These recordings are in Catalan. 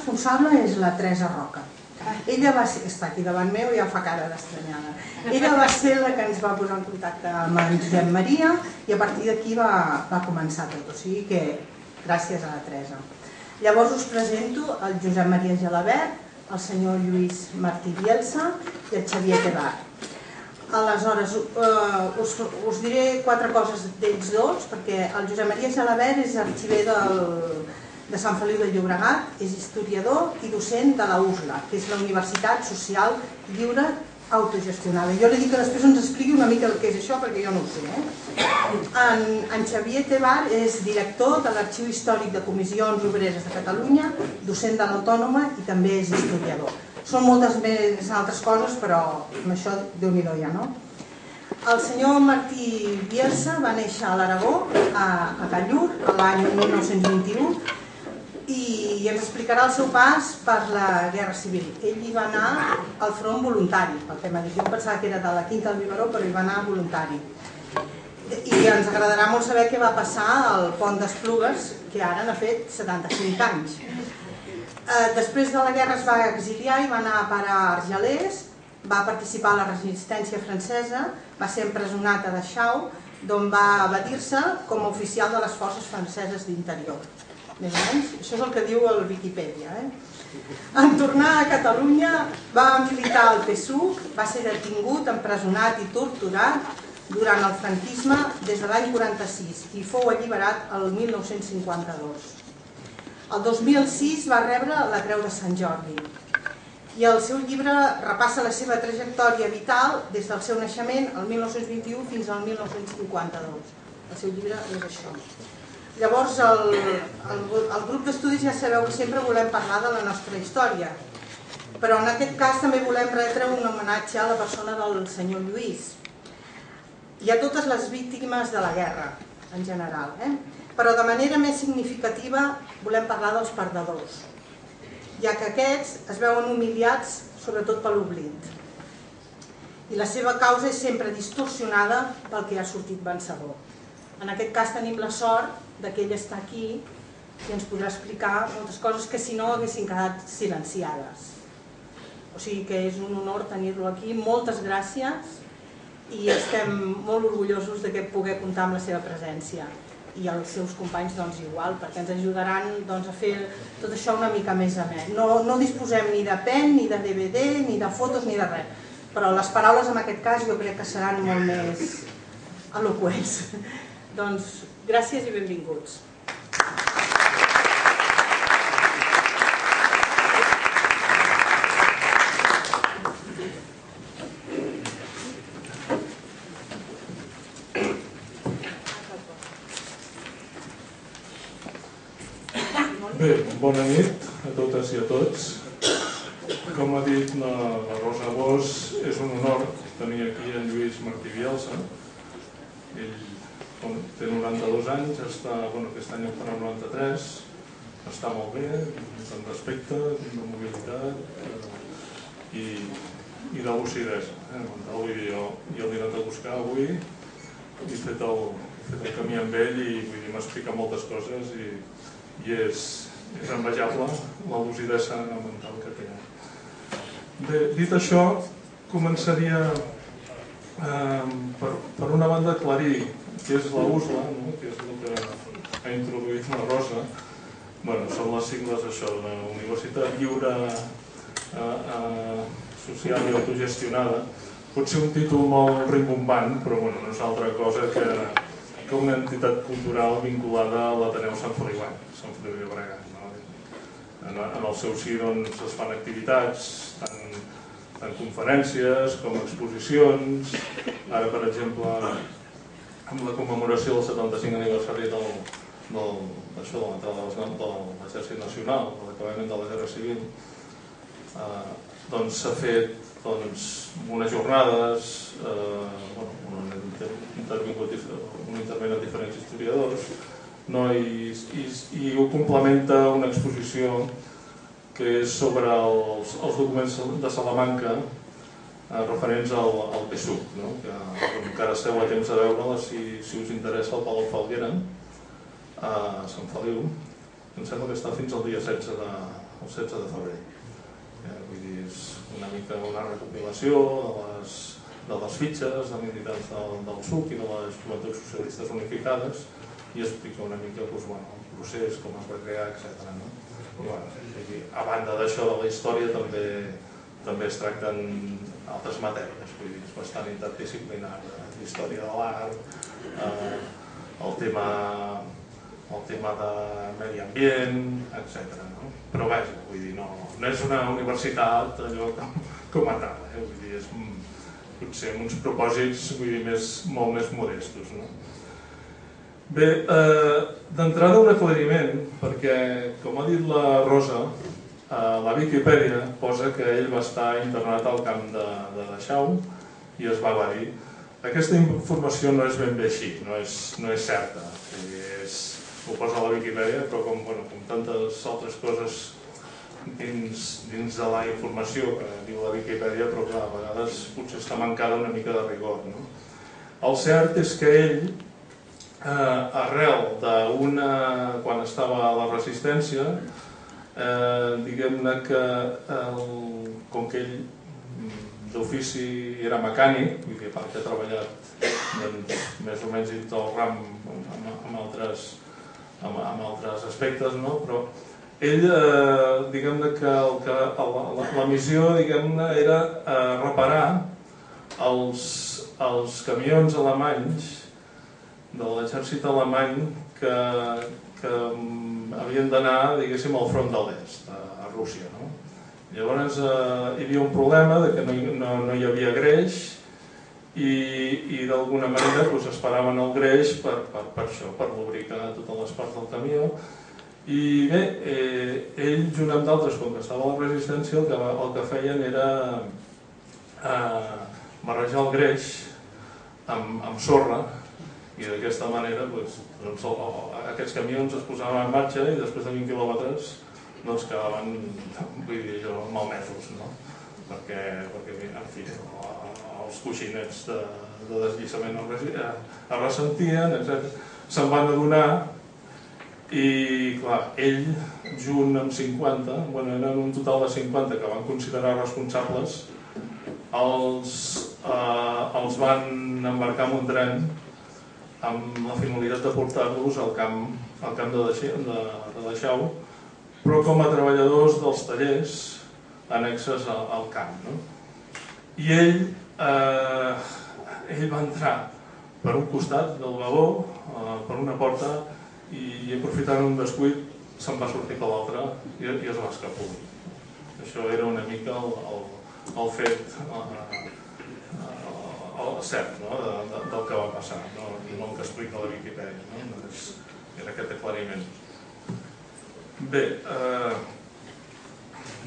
responsable és la Teresa Roca. Ella va ser, està aquí davant meu ja fa cara d'estranyada. Ella va ser la que ens va posar en contacte amb en Josep Maria i a partir d'aquí va, va començar tot, o sigui que gràcies a la Teresa. Llavors us presento el Josep Maria Gelabert, el senyor Lluís Martí Bielsa i el Xavier Tebar. Aleshores, eh, us, us diré quatre coses d'ells dos, perquè el Josep Maria Gelabert és arxiver del, de Sant Feliu de Llobregat, és historiador i docent de la USLA, que és la Universitat Social Lliure Autogestionada. Jo li dic que després ens expliqui una mica el que és això, perquè jo no ho sé. Eh? En, en Xavier Tebar és director de l'Arxiu Històric de Comissions Obreres de Catalunya, docent de l'Autònoma i també és historiador. Són moltes més altres coses, però amb això déu nhi ja, no? El senyor Martí Bielsa va néixer a l'Aragó, a, a Gallur, l'any 1921, i ens explicarà el seu pas per la Guerra Civil. Ell hi va anar al front voluntari, pel m'ha dit. Jo pensava que era de la Quinta del Vivaró, però hi va anar voluntari. I ens agradarà molt saber què va passar al pont d'Esplugues, que ara n'ha fet 75 anys. Eh, després de la guerra es va exiliar i va anar a parar a Argelers, va participar a la resistència francesa, va ser empresonat a Dachau, d'on va abatir-se com a oficial de les forces franceses d'interior més o menys. Això és el que diu el Wikipedia. Eh? En tornar a Catalunya va militar al PSUC, va ser detingut, empresonat i torturat durant el franquisme des de l'any 46 i fou alliberat el 1952. El 2006 va rebre la Creu de Sant Jordi i el seu llibre repassa la seva trajectòria vital des del seu naixement el 1921 fins al 1952. El seu llibre és això. Llavors, el, el, el grup d'estudis ja sabeu que sempre volem parlar de la nostra història, però en aquest cas també volem retre un homenatge a la persona del senyor Lluís i a totes les víctimes de la guerra, en general. Eh? Però de manera més significativa volem parlar dels perdedors, ja que aquests es veuen humiliats sobretot per l'oblit. I la seva causa és sempre distorsionada pel que ha sortit vencedor. En aquest cas tenim la sort que ell està aquí i ens podrà explicar moltes coses que si no haguessin quedat silenciades. O sigui que és un honor tenir-lo aquí. Moltes gràcies i estem molt orgullosos de que poder comptar amb la seva presència i els seus companys doncs, igual, perquè ens ajudaran doncs, a fer tot això una mica més amè. No, no disposem ni de pen, ni de DVD, ni de fotos, ni de res, però les paraules en aquest cas jo crec que seran molt més eloquents. doncs Gràcies i benvinguts. Bé, bona nit a totes i a tots. Com ha dit la, la Rosa Bosch, és un honor tenir aquí en Lluís Martí Bielsa. Ell té 92 anys, està, bueno, aquest any en farà 93, està molt bé, en respecte, de mobilitat eh, i, i de lucidesa. Eh? Dir, jo, jo l'he anat a buscar avui he fet el, he fet el camí amb ell i dir, m'explica moltes coses i, i és, és envejable la lucidesa mental que té. Bé, dit això, començaria eh, per, per una banda aclarir que és la USLA, no? que és el que ha introduït la Rosa, bueno, són les sigles això, la Universitat Lliure eh, eh, Social i Autogestionada. Pot ser un títol molt rimbombant, però bueno, no és altra cosa que, que una entitat cultural vinculada a l'Ateneu Sant Feliu, Sant Feliu de Bregat. No? En, en el seu si doncs, es fan activitats, tant, tant conferències com exposicions. Ara, per exemple, amb la commemoració del 75 aniversari del, del, això, de l'Exèrcit Nacional, de l'acabament de la Guerra Civil, eh, doncs s'ha fet doncs, unes jornades, eh, bueno, un, intervingut, un intervent a diferents historiadors, no? I, i, i ho complementa una exposició que és sobre els, els documents de Salamanca referents al, al PSUC, no? que encara esteu a temps de veure-la si, si us interessa el Palau Falguera, a Sant Feliu, em sembla que està fins al dia 16 de, el 16 de febrer. Eh, vull dir, és una mica una recopilació de les, de les fitxes de militants del, del SUC i de les Joventuts Socialistes Unificades i explica una mica doncs, bueno, el procés, com es va crear, etc. No? I, bueno, a banda d'això de la història també també es tracten altres matèries, vull dir, és bastant interdisciplinari, història de l'art, eh, el tema el tema de medi ambient, etc. No? Però vaja, vull dir, no, no és una universitat allò com, com a tal, eh? vull dir, és potser amb uns propòsits vull dir, més, molt més modestos. No? Bé, eh, d'entrada un aclariment, perquè, com ha dit la Rosa, eh, la Viquipèdia posa que ell va estar internat al camp de, de Deixau i es va dir aquesta informació no és ben bé així, no és, no és certa. És, ho posa a la Viquipèdia, però com, bueno, com tantes altres coses dins, dins de la informació que diu la Viquipèdia, però clar, a vegades potser està mancada una mica de rigor. No? El cert és que ell, eh, arrel d'una... quan estava a la resistència, eh, diguem-ne que el, com que ell mm, d'ofici era mecànic, vull dir, perquè ha treballat doncs, més o menys dins del ram amb, amb altres amb, amb altres aspectes, no? però ell, eh, diguem-ne que, el, que la, la, la missió diguem-ne era eh, reparar els, els camions alemanys de l'exèrcit alemany que, que mm, havien d'anar, diguéssim, al front de l'est, a, a Rússia. No? Llavors eh, hi havia un problema de que no, no, no hi havia greix i, i d'alguna manera doncs, esperaven el greix per, per, per això, per lubricar totes les parts del camió i bé, eh, ell junt amb d'altres, com que estava a la resistència el que, el que feien era eh, barrejar el greix amb, amb sorra i d'aquesta manera doncs, doncs, aquests camions es posaven en marxa i després de 20 quilòmetres doncs quedaven vull dir jo, malmesos no? perquè, perquè en fi, els coixinets de, de deslliçament es eh, ressentien, etc. Se'n van adonar i, clar, ell, junt amb 50, bueno, eren un total de 50 que van considerar responsables, els, eh, els van embarcar en un tren amb la finalitat de portar-los al camp, al camp de, Deixau, de, de Deixau, però com a treballadors dels tallers annexes al, al camp. No? I ell eh, ell va entrar per un costat del vagó, eh, per una porta, i, i aprofitant un descuit se'n va sortir per l'altre i, i es va escapar. Això era una mica el, el, el fet eh, eh, el cert no? de, de, del que va passar, no, no el que explica la Viquipèdia. No? És, era aquest aclariment. Bé, eh,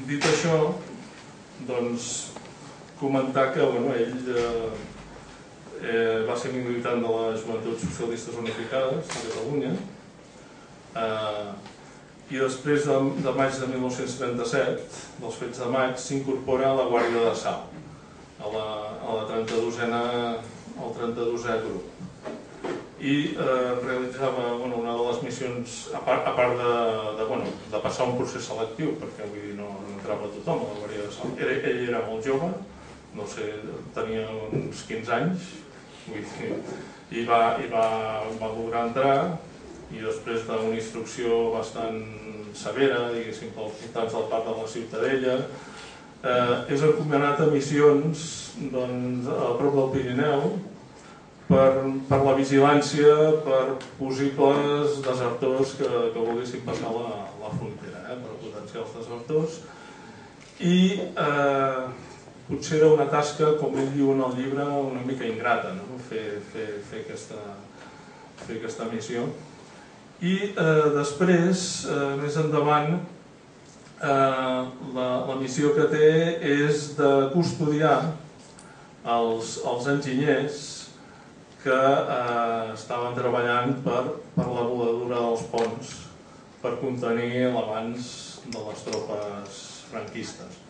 dit això, doncs comentar que bueno, ell eh, eh, va ser militant de les Joventuts Socialistes Unificades de Catalunya eh, i després de, de maig de 1937, dels fets de maig, s'incorpora a la Guàrdia de Sal, a la, a la 32a, al 32è grup. I eh, realitzava bueno, una de les missions, a part, a part de, de, bueno, de passar un procés selectiu, perquè vull dir, no, no entrava tothom a la Guàrdia de Sal. Era, ell era molt jove, no sé, tenia uns 15 anys, vull dir, i va, i va, va entrar i després d'una instrucció bastant severa, diguéssim, pels voltants del parc de la Ciutadella, eh, és encomanat a missions doncs, a prop del Pirineu per, per la vigilància per possibles desertors que, que volguessin passar la, la frontera, eh, per potencials desertors. I eh, potser era una tasca, com ell diu en el llibre, una mica ingrata, no? fer, fer, fer, aquesta, fer aquesta missió. I eh, després, eh, més endavant, eh, la, la missió que té és de custodiar els, els enginyers que eh, estaven treballant per, per la voladura dels ponts per contenir l'avanç de les tropes franquistes.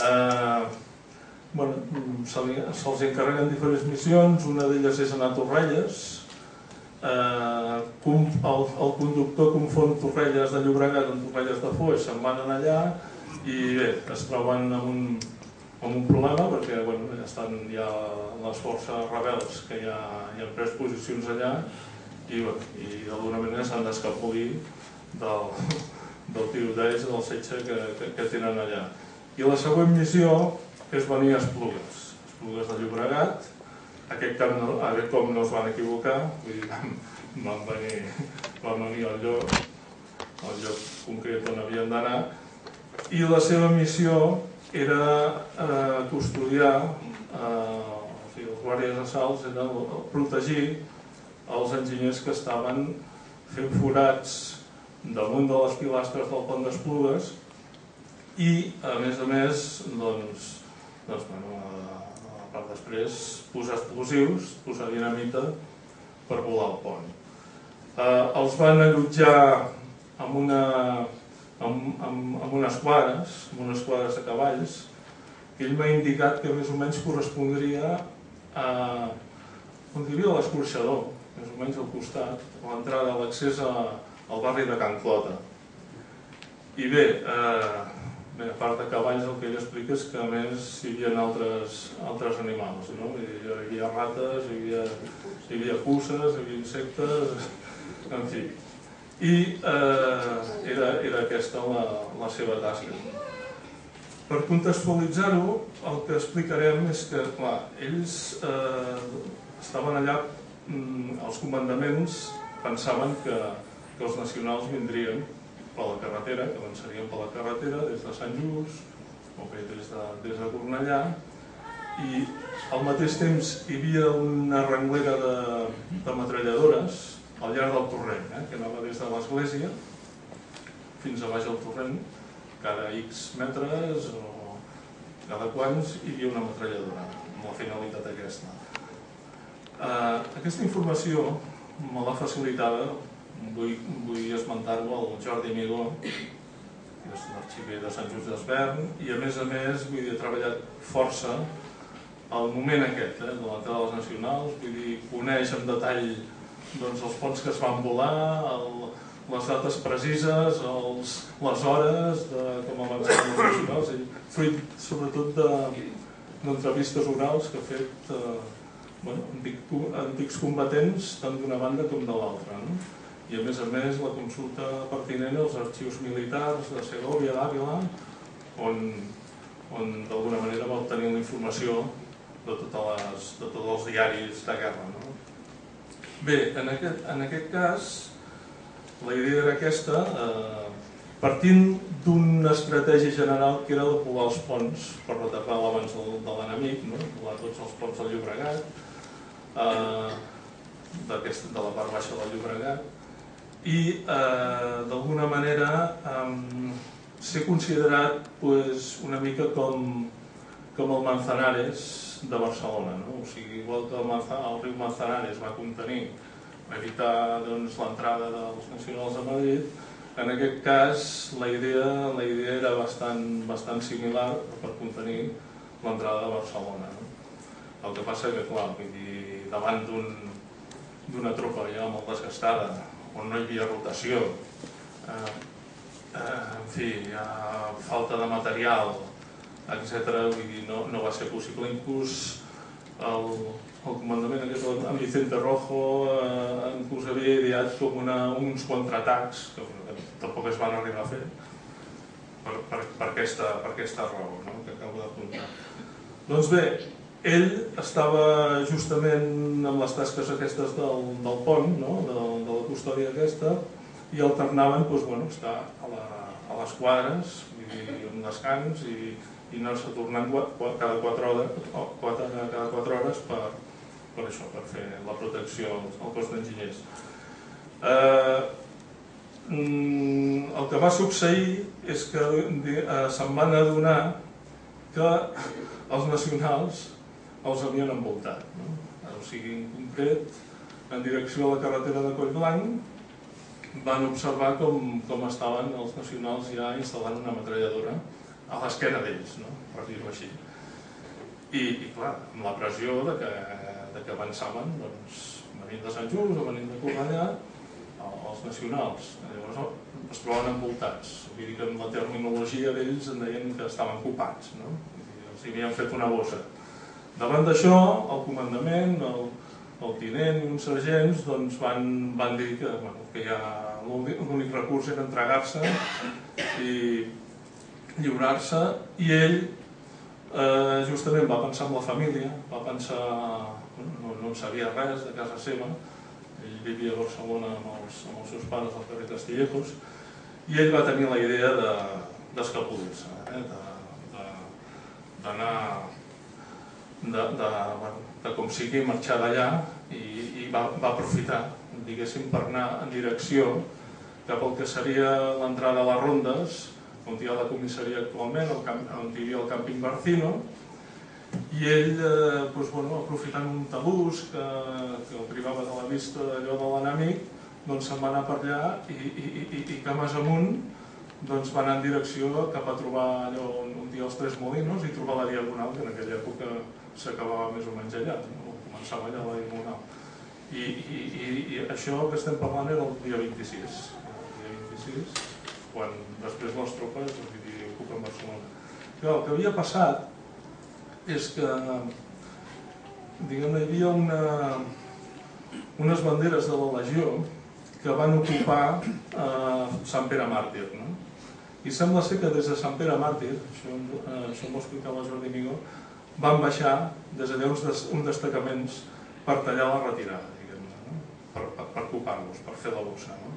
Eh, bueno, se'ls se encarreguen diferents missions, una d'elles és anar a Torrelles, eh, el, el conductor confon Torrelles de Llobregat amb Torrelles de Foix, se'n van allà i bé, es troben amb un, amb un problema perquè bueno, estan ja les forces rebels que ja, ja han pres posicions allà i, bueno, i d'alguna manera s'han d'escapolir del, del tiroteig, del setge que, que, que tenen allà. I la següent missió és venir a Esplugues, Esplugues de Llobregat, aquest, camp no, aquest cop no es van equivocar, vull dir, van venir, van venir al lloc, al lloc concret on havien d'anar, i la seva missió era eh, custodiar, eh, o sigui, els guàrdies de salts, era protegir els enginyers que estaven fent forats damunt de les pilastres del pont d'Esplugues i, a més a més, doncs, doncs bueno, per després posar explosius, posar dinamita per volar el pont. Eh, els van allotjar amb, una, amb, amb, amb unes quadres, amb unes quadres de cavalls, que ell m'ha indicat que més o menys correspondria a, on diria l'escorxador, més o menys al costat, a l'entrada, a l'accés al barri de Can Clota. I bé, eh, a part de cavalls el que ell explica és que a més hi havia altres, altres animals, no? Hi, havia rates, hi havia, hi havia puces, hi havia insectes, en fi. I eh, era, era aquesta la, la seva tasca. Per contextualitzar-ho, el que explicarem és que, clar, ells eh, estaven allà, mm, els comandaments pensaven que, que els nacionals vindrien per la carretera, que avançaríem per la carretera des de Sant Just o bé des de, des de Cornellà i al mateix temps hi havia una renglera de, de metralladores al llarg del torrent, eh, que anava des de l'església fins a baix del torrent, cada X metres o cada quants hi havia una metralladora, amb la finalitat aquesta. Eh, aquesta informació me l'ha facilitada vull, vull esmentar-ho al Jordi Migó, que és l'arxiver de Sant Just d'Esvern, i a més a més vull dir, he treballat força al moment aquest, eh, de l'entrada dels nacionals, vull dir, coneix en detall doncs, els ponts que es van volar, el, les dates precises, els, les hores de com avançaven els nacionals, i fruit sobretot d'entrevistes de, orals que ha fet eh, bueno, antics combatents tant d'una banda com de l'altra. No? I a més a més la consulta pertinent als arxius militars de Segovia, d'Àvila, on, on d'alguna manera va obtenir la informació de, totes les, de tots els diaris de guerra. No? Bé, en aquest, en aquest cas, la idea era aquesta, eh, partint d'una estratègia general que era de polar els ponts per retapar l'abans de, de l'enemic, no? polar tots els ponts del Llobregat, eh, de la part baixa del Llobregat, i eh, d'alguna manera eh, ser considerat pues, una mica com, com el Manzanares de Barcelona. No? O sigui, igual que el, el riu Manzanares va contenir, va evitar doncs, l'entrada dels nacionals a Madrid, en aquest cas la idea, la idea era bastant, bastant similar per contenir l'entrada de Barcelona. No? El que passa que, clar, dir, davant d'una un, tropa ja molt desgastada, on no hi havia rotació, eh, eh, en fi, eh, falta de material, etc. Vull dir, no, no va ser possible. Inclús el, el comandament aquest amb Vicente Rojo eh, inclús havia ideat com uns contraatacs que, tampoc es van arribar a fer per, per, per, aquesta, per aquesta raó no? que acabo d'apuntar. Doncs bé, ell estava justament amb les tasques aquestes del, del pont, no? de, de la custòdia aquesta, i alternaven doncs, bueno, estar a, la, a les quadres, i un descans, i, i anar-se tornant cada 4 hores, quatre, cada 4 hores per, per això, per fer la protecció al cos d'enginyers. Eh, mm, el que va succeir és que eh, se'n van adonar que els nacionals els havien envoltat. No? O sigui, en concret, en direcció a la carretera de Collblanc, van observar com, com estaven els nacionals ja instal·lant una metralladora a l'esquena d'ells, no? per dir-ho així. i, i clar, amb la pressió de que, de que avançaven doncs, venint de Sant Just o venint de Cornellà els nacionals. Llavors es trobaven envoltats. Vull dir que amb la terminologia d'ells en deien que estaven ocupats. No? Els havien fet una bossa. Davant d'això, el comandament, el, el tinent i uns sergents doncs, van, van dir que, bueno, que ja l'únic recurs era entregar-se i lliurar-se. I ell eh, justament va pensar en la família, va pensar, no, no en sabia res de casa seva, ell vivia a Barcelona amb els, amb els seus pares al carrer Castillejos i ell va tenir la idea d'escapolir-se, de, eh, d'anar de, de, de, bueno, de com sigui marxar d'allà i, i va, va aprofitar diguéssim per anar en direcció cap al que seria l'entrada a les rondes on hi ha la comissaria actualment, camp, on hi havia el càmping Barcino, i ell, eh, doncs, bueno, aprofitant un talús que, que el privava de la vista allò de l'enemic, doncs se'n va anar per allà i, i, i, i cames amunt doncs va anar en direcció cap a trobar allò on, on hi ha els Tres Molinos i trobar la Diagonal, que en aquella època s'acabava més o menys allà, començava allà la Diagonal. I, i, i, I això que estem parlant era el dia 26. El dia 26 quan després les tropes dir, ocupen Barcelona. Però el que havia passat és que diguem hi havia una, unes banderes de la Legió que van ocupar eh, Sant Pere Màrtir. No? I sembla ser que des de Sant Pere Màrtir, això, eh, això m'ho explicava Jordi Migó, van baixar des d'allà uns, uns destacaments per tallar la retirada, diguem no? per, per, per ocupar-los, per fer la bossa. No?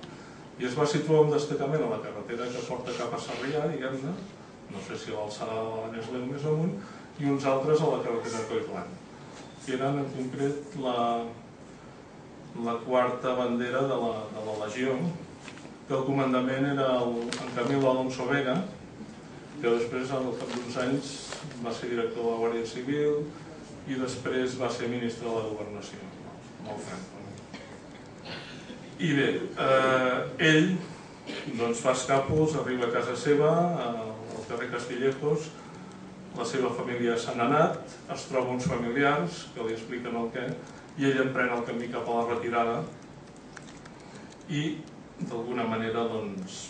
i es va situar un destacament a la carretera que porta cap a Sarrià, diguem-ne, no sé si l'alçada de l'Anesleu més amunt, i uns altres a la carretera de Coitlán, que eren en concret la, la quarta bandera de la, de la Legió, que el comandament era el, en Camilo Alonso Vega, que després, al cap d'uns anys, va ser director de la Guàrdia Civil i després va ser ministre de la Governació, molt franc. I bé, eh, ell doncs, fa escàpols, arriba a casa seva, al carrer Castillejos, la seva família se n'ha anat, es troba uns familiars que li expliquen el què, i ell emprèn el camí cap a la retirada i d'alguna manera doncs,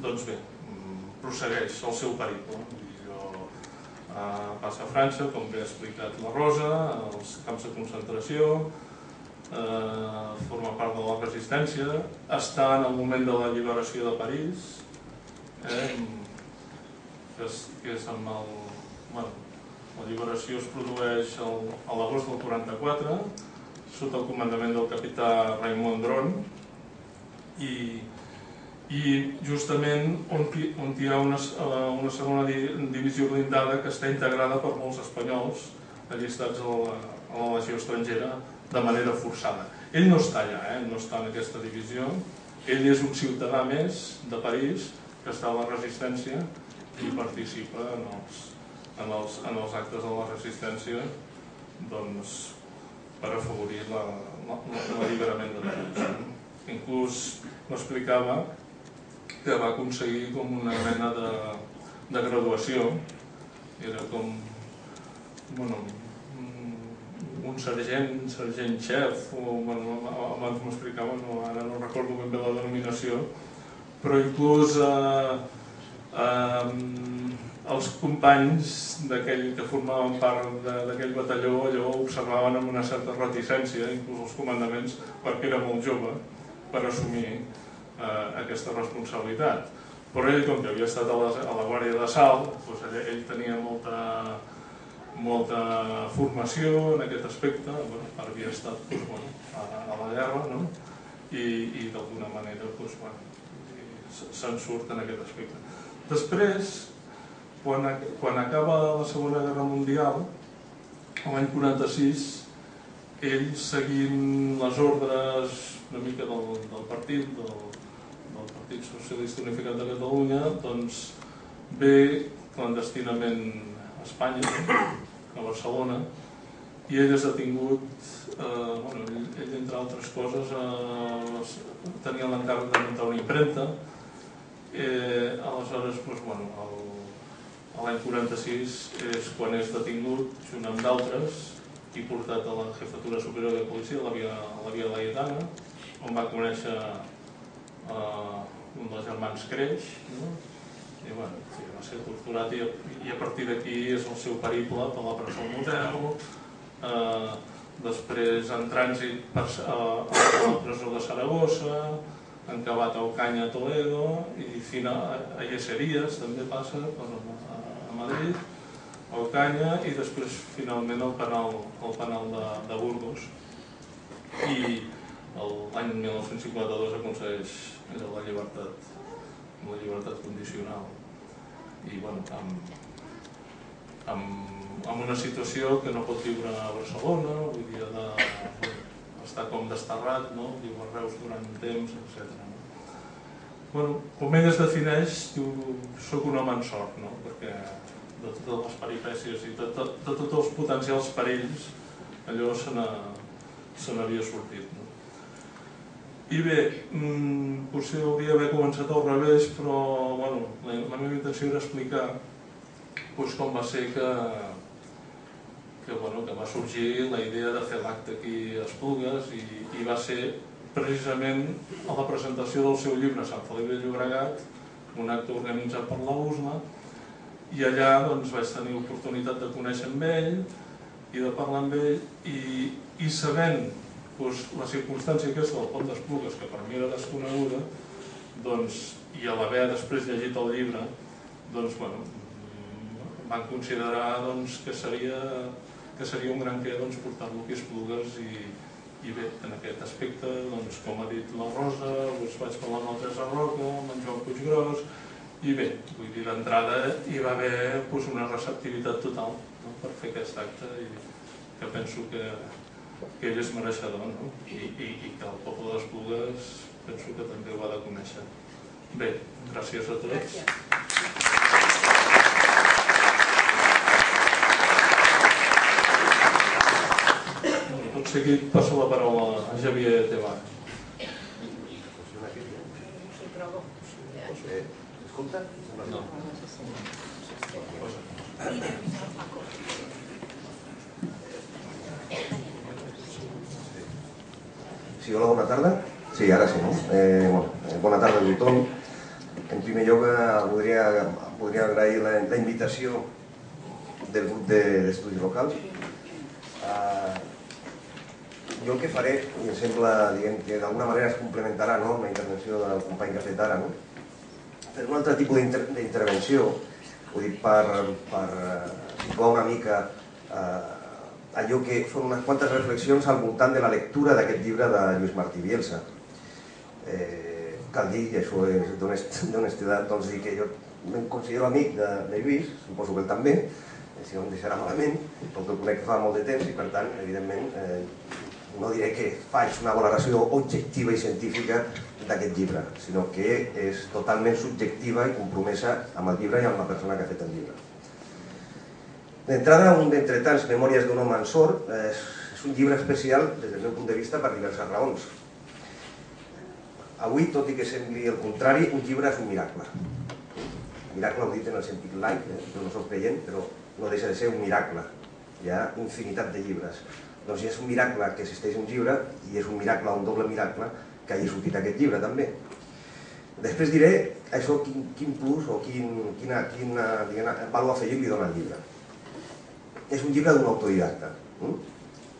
doncs bé, prossegueix el seu periple. Jo, eh, passa a França, com bé ha explicat la Rosa, als camps de concentració, eh, forma part de la resistència, està en el moment de la lliberació de París, eh, que, és, que amb el... La lliberació es produeix el, a l'agost del 44, sota el comandament del capità Raimon Dron, i, i justament on, on hi ha una, una segona divisió blindada que està integrada per molts espanyols allistats a la, a la legió estrangera de manera forçada. Ell no està allà, eh? no està en aquesta divisió, ell és un ciutadà més de París que està a la resistència i participa en els, en els, en els actes de la resistència doncs, per afavorir l'alliberament de tots. Inclús m'explicava que va aconseguir com una mena de, de graduació, era com bueno, un sergent, sergent xef, o bueno, abans m'explicava, no, ara no recordo ben bé la denominació, però inclús eh, eh, els companys d'aquell que formaven part d'aquell batalló allò observaven amb una certa reticència, inclús els comandaments, perquè era molt jove per assumir eh, aquesta responsabilitat. Però ell, com que havia estat a la, a la Guàrdia de Salt, doncs ell, ell tenia molta, molta formació en aquest aspecte, bueno, havia estat doncs, bueno, a, a la guerra no? i, i d'alguna manera doncs, bueno, se'n surt en aquest aspecte. Després, quan, quan acaba la Segona Guerra Mundial, l'any 46, ell seguint les ordres una mica del, del partit, del, del Partit Socialista Unificat de Catalunya, doncs ve clandestinament a Espanya, a Barcelona, i ell és detingut, eh, bueno, ell, ell, entre altres coses eh, tenia l'encàrrec de muntar una impremta, eh, aleshores doncs, bueno, el, l'any 46 és quan és detingut junt amb d'altres i portat a la jefatura superior de policia, la via, la via Laietana, on va conèixer eh, un dels germans Creix, no? i bueno, sí, va ser torturat i, i a partir d'aquí és el seu periple per la presó museu, eh, després en trànsit per, a, a la presó de Saragossa, en Cabat a Ocaña a Toledo i final, a Yeserías també passa per, a, a Madrid al Canya i després finalment al penal, al penal de, de Burgos i l'any 1952 aconsegueix la llibertat la llibertat condicional i bueno, amb, amb, amb una situació que no pot viure a Barcelona vull dir, de, estar com desterrat no? viu a Reus durant un temps, etc. No? Bueno, com ell es defineix, diu, soc un home en sort, no? perquè de totes les peripècies i de, de, de tots els potencials perills, allò se n'havia sortit. I bé, mmm, potser hauria d'haver començat al revés, però bueno, la, la meva intenció era explicar doncs, com va ser que, que, bueno, que va sorgir la idea de fer l'acte aquí a Esplugues i, i va ser precisament a la presentació del seu llibre Sant Feliu de Llobregat, un acte organitzat per la USMA, i allà doncs, vaig tenir l'oportunitat de conèixer amb ell i de parlar amb ell i, i sabent doncs, la circumstància aquesta del Pont d'Esplugues, que per mi era desconeguda, doncs, i a l'haver després llegit el llibre, doncs, bueno, van considerar doncs, que, seria, que seria un gran què doncs, portar-lo aquí a Esplugues i, i bé, en aquest aspecte, doncs, com ha dit la Rosa, doncs, vaig parlar amb el Teresa Roca, amb en Joan Puiggròs, i bé, vull dir, d'entrada hi va haver doncs, una receptivitat total no? per fer aquest acte i que penso que, que ell és mereixedor no? I, i, i que el poble d'Esplugues penso que també ho ha de conèixer. Bé, gràcies a tots. Tot seguit passo la paraula a Javier Tebar. escolta? No. Sí, hola, bona tarda. Sí, ara sí, no? Eh, bueno, eh, bona tarda a tothom. En primer lloc, eh, voldria, voldria agrair la, la invitació del grup d'estudis de, locals. Uh, jo el que faré, i em sembla diguem, que d'alguna manera es complementarà no, amb la intervenció del company que ha fet ara, no? per un altre tipus d'intervenció, ho dic per, per eh, situar una mica eh, allò que són unes quantes reflexions al voltant de la lectura d'aquest llibre de Lluís Martí Bielsa. Eh, cal dir, i això és d'honestedat, doncs dir que jo em considero amic de, de Lluís, suposo que ell també, eh, si no em deixarà malament, perquè el conec fa molt de temps i per tant, evidentment, eh, no diré que faig una valoració objectiva i científica d'aquest llibre, sinó que és totalment subjectiva i compromesa amb el llibre i amb la persona que ha fet el llibre. D'entrada, un d'entre tants Memòries d'un home en sort és, és un llibre especial des del meu punt de vista per diverses raons. Avui, tot i que sembli el contrari, un llibre és un miracle. Miracle ho dit en el sentit laic, eh? jo no soc creient, però no deixa de ser un miracle. Hi ha infinitat de llibres. Doncs és un miracle que existeix un llibre i és un miracle, un doble miracle, que hagi sortit aquest llibre també. Després diré això quin, quin plus o quin, quina, quina diguem, valor afegit li dona el llibre. És un llibre d'un autodidacta, hm?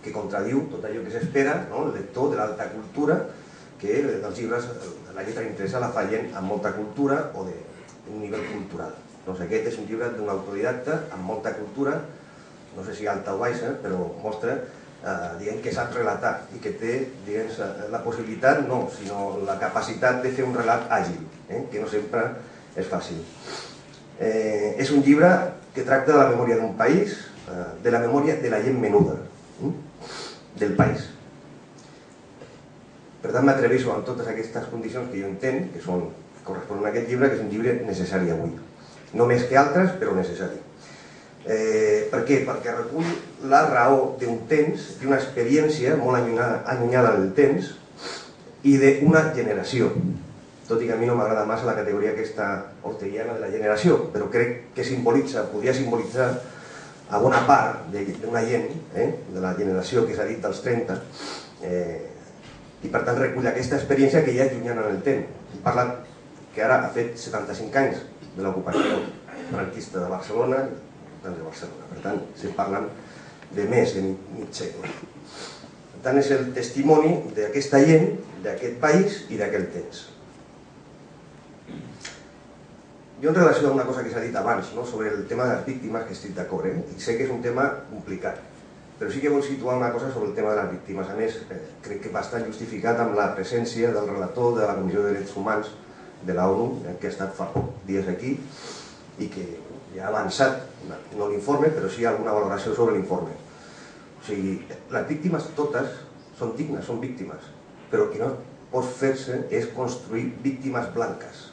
que contradiu tot allò que s'espera, no? el lector de l'alta cultura, que els llibres, la lletra impresa la fallen amb molta cultura o d'un nivell cultural. Doncs aquest és un llibre d'un autodidacta amb molta cultura, no sé si alta o baixa, però mostra eh, que sap relatar i que té la possibilitat, no, sinó la capacitat de fer un relat àgil, eh, que no sempre és fàcil. Eh, és un llibre que tracta de la memòria d'un país, de la memòria de la gent menuda, eh, del país. Per tant, m'atreveixo amb totes aquestes condicions que jo entenc, que són corresponen a aquest llibre, que és un llibre necessari avui. No més que altres, però necessari. Eh, per què? Perquè recull la raó d'un temps, d'una experiència molt allunyada, allunyada del temps i d'una generació. tot i que a mi no m'agrada massa la categoria aquesta orteguiana de la generació, però crec que simbolitza, podria simbolitzar a bona part d'una gent, eh, de la generació que s'ha dit dels 30, eh, i per tant recull aquesta experiència que ja és llunyana en el temps. He parlat que ara ha fet 75 anys de l'ocupació franquista de Barcelona, de Barcelona. Per tant, se parlen de més de mig segle. Per tant, és el testimoni d'aquesta gent, d'aquest país i d'aquell temps. Jo en relació a una cosa que s'ha dit abans, no? sobre el tema de les víctimes, que estic d'acord, eh? i sé que és un tema complicat, però sí que vol situar una cosa sobre el tema de les víctimes. A més, eh, crec que estar justificat amb la presència del relator de la Comissió de Drets Humans de l'ONU, eh, que ha estat fa poc dies aquí, i que ja ha avançat, no l'informe, però sí alguna valoració sobre l'informe. O sigui, les víctimes totes són dignes, són víctimes, però el que no pot fer-se és construir víctimes blanques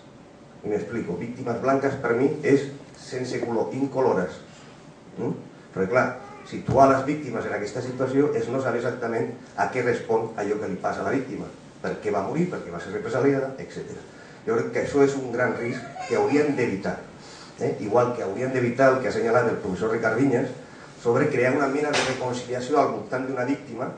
i m'explico, víctimes blanques per mi és sense color, incolores. Mm? Perquè clar, situar les víctimes en aquesta situació és no saber exactament a què respon allò que li passa a la víctima, per què va morir, per què va ser represaliada, etc. Jo crec que això és un gran risc que hauríem d'evitar. Eh? Igual que hauríem d'evitar el que ha assenyalat el professor Ricard Vinyes sobre crear una mena de reconciliació al voltant d'una víctima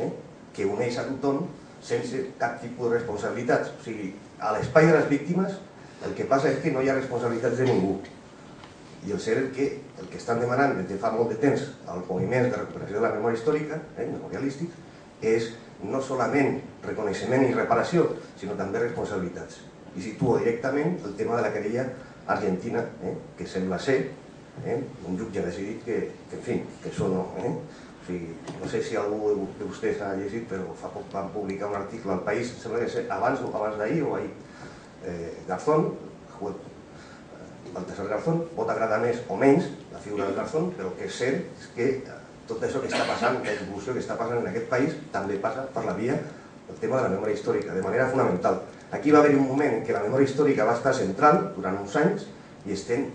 eh? que uneix a tothom sense cap tipus de responsabilitats. O sigui, a l'espai de les víctimes el que passa és que no hi ha responsabilitats de ningú. I el ser el que, el que estan demanant des de fa molt de temps al moviment de recuperació de la memòria històrica, eh, memorialístic, és no solament reconeixement i reparació, sinó també responsabilitats. I situo directament el tema de la querella argentina, eh, que sembla ser, eh, un jutge ha decidit que, que, en fi, que això no... Eh, o sigui, no sé si algú de vostès ha llegit, però fa poc van publicar un article al País, sembla que ser abans, abans d'ahir o ahir, eh, Garzón, juez eh, Baltasar Garzón, pot agradar més o menys la figura de Garzón, però el que és cert és que eh, tot això que està passant, la evolució que està passant en aquest país, també passa per la via del tema de la memòria històrica, de manera fonamental. Aquí va haver un moment en què la memòria històrica va estar central durant uns anys i estem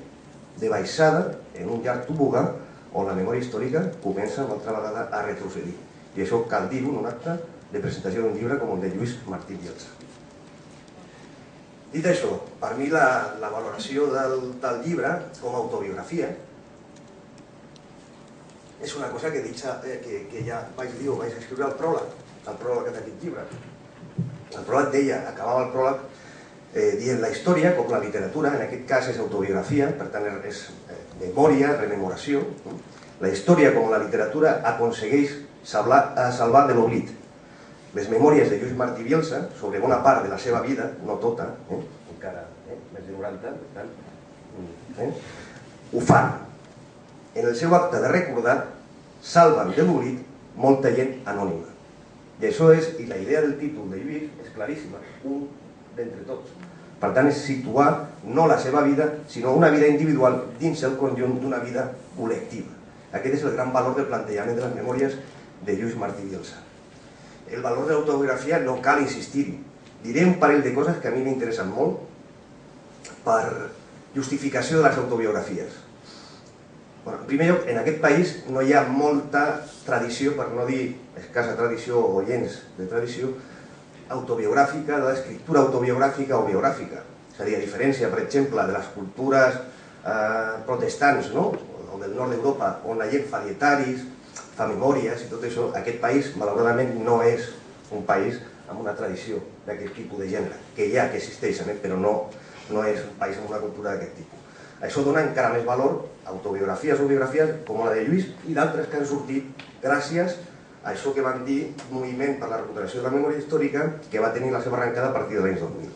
de baixada en un llarg tobogà on la memòria històrica comença una altra vegada a retrocedir. I això cal dir-ho en un acte de presentació d'un llibre com el de Lluís Martí Bielsa. Dit això, per mi la, la valoració del, del llibre com a autobiografia és una cosa que, ditxa, eh, que, que ja vaig dir o vaig escriure al pròleg, al pròleg d'aquest llibre. El pròleg deia, acabava el pròleg eh, dient la història com la literatura, en aquest cas és autobiografia, per tant és eh, memòria, rememoració. No? La història com la literatura aconsegueix salvar, salvar de l'oblit, les memòries de Lluís Martí Bielsa, sobre bona part de la seva vida, no tota, eh? encara eh? més de 90, per tant, mm, eh? ho fan. En el seu acte de recordar, salven de l'oblit molta gent anònima. I això és, i la idea del títol de Lluís és claríssima, un d'entre tots. Per tant, és situar no la seva vida, sinó una vida individual dins el conjunt d'una vida col·lectiva. Aquest és el gran valor del plantejament de les memòries de Lluís Martí Bielsa el valor de l'autobiografia no cal insistir-hi. Diré un parell de coses que a mi m'interessen molt per justificació de les autobiografies. Bueno, en primer lloc, en aquest país no hi ha molta tradició, per no dir escassa tradició o gens de tradició, autobiogràfica, de l'escriptura autobiogràfica o biogràfica. És a dir, a diferència, per exemple, de les cultures eh, protestants, no? o del nord d'Europa, on la gent fa dietaris, fa memòries i tot això, aquest país, malauradament, no és un país amb una tradició d'aquest tipus de gènere, que hi ha, que existeixen, eh? però no, no és un país amb una cultura d'aquest tipus. Això dona encara més valor a autobiografies o biografies com la de Lluís i d'altres que han sortit gràcies a això que van dir Moviment per la recuperació de la memòria històrica que va tenir la seva arrencada a partir de l'any 2000.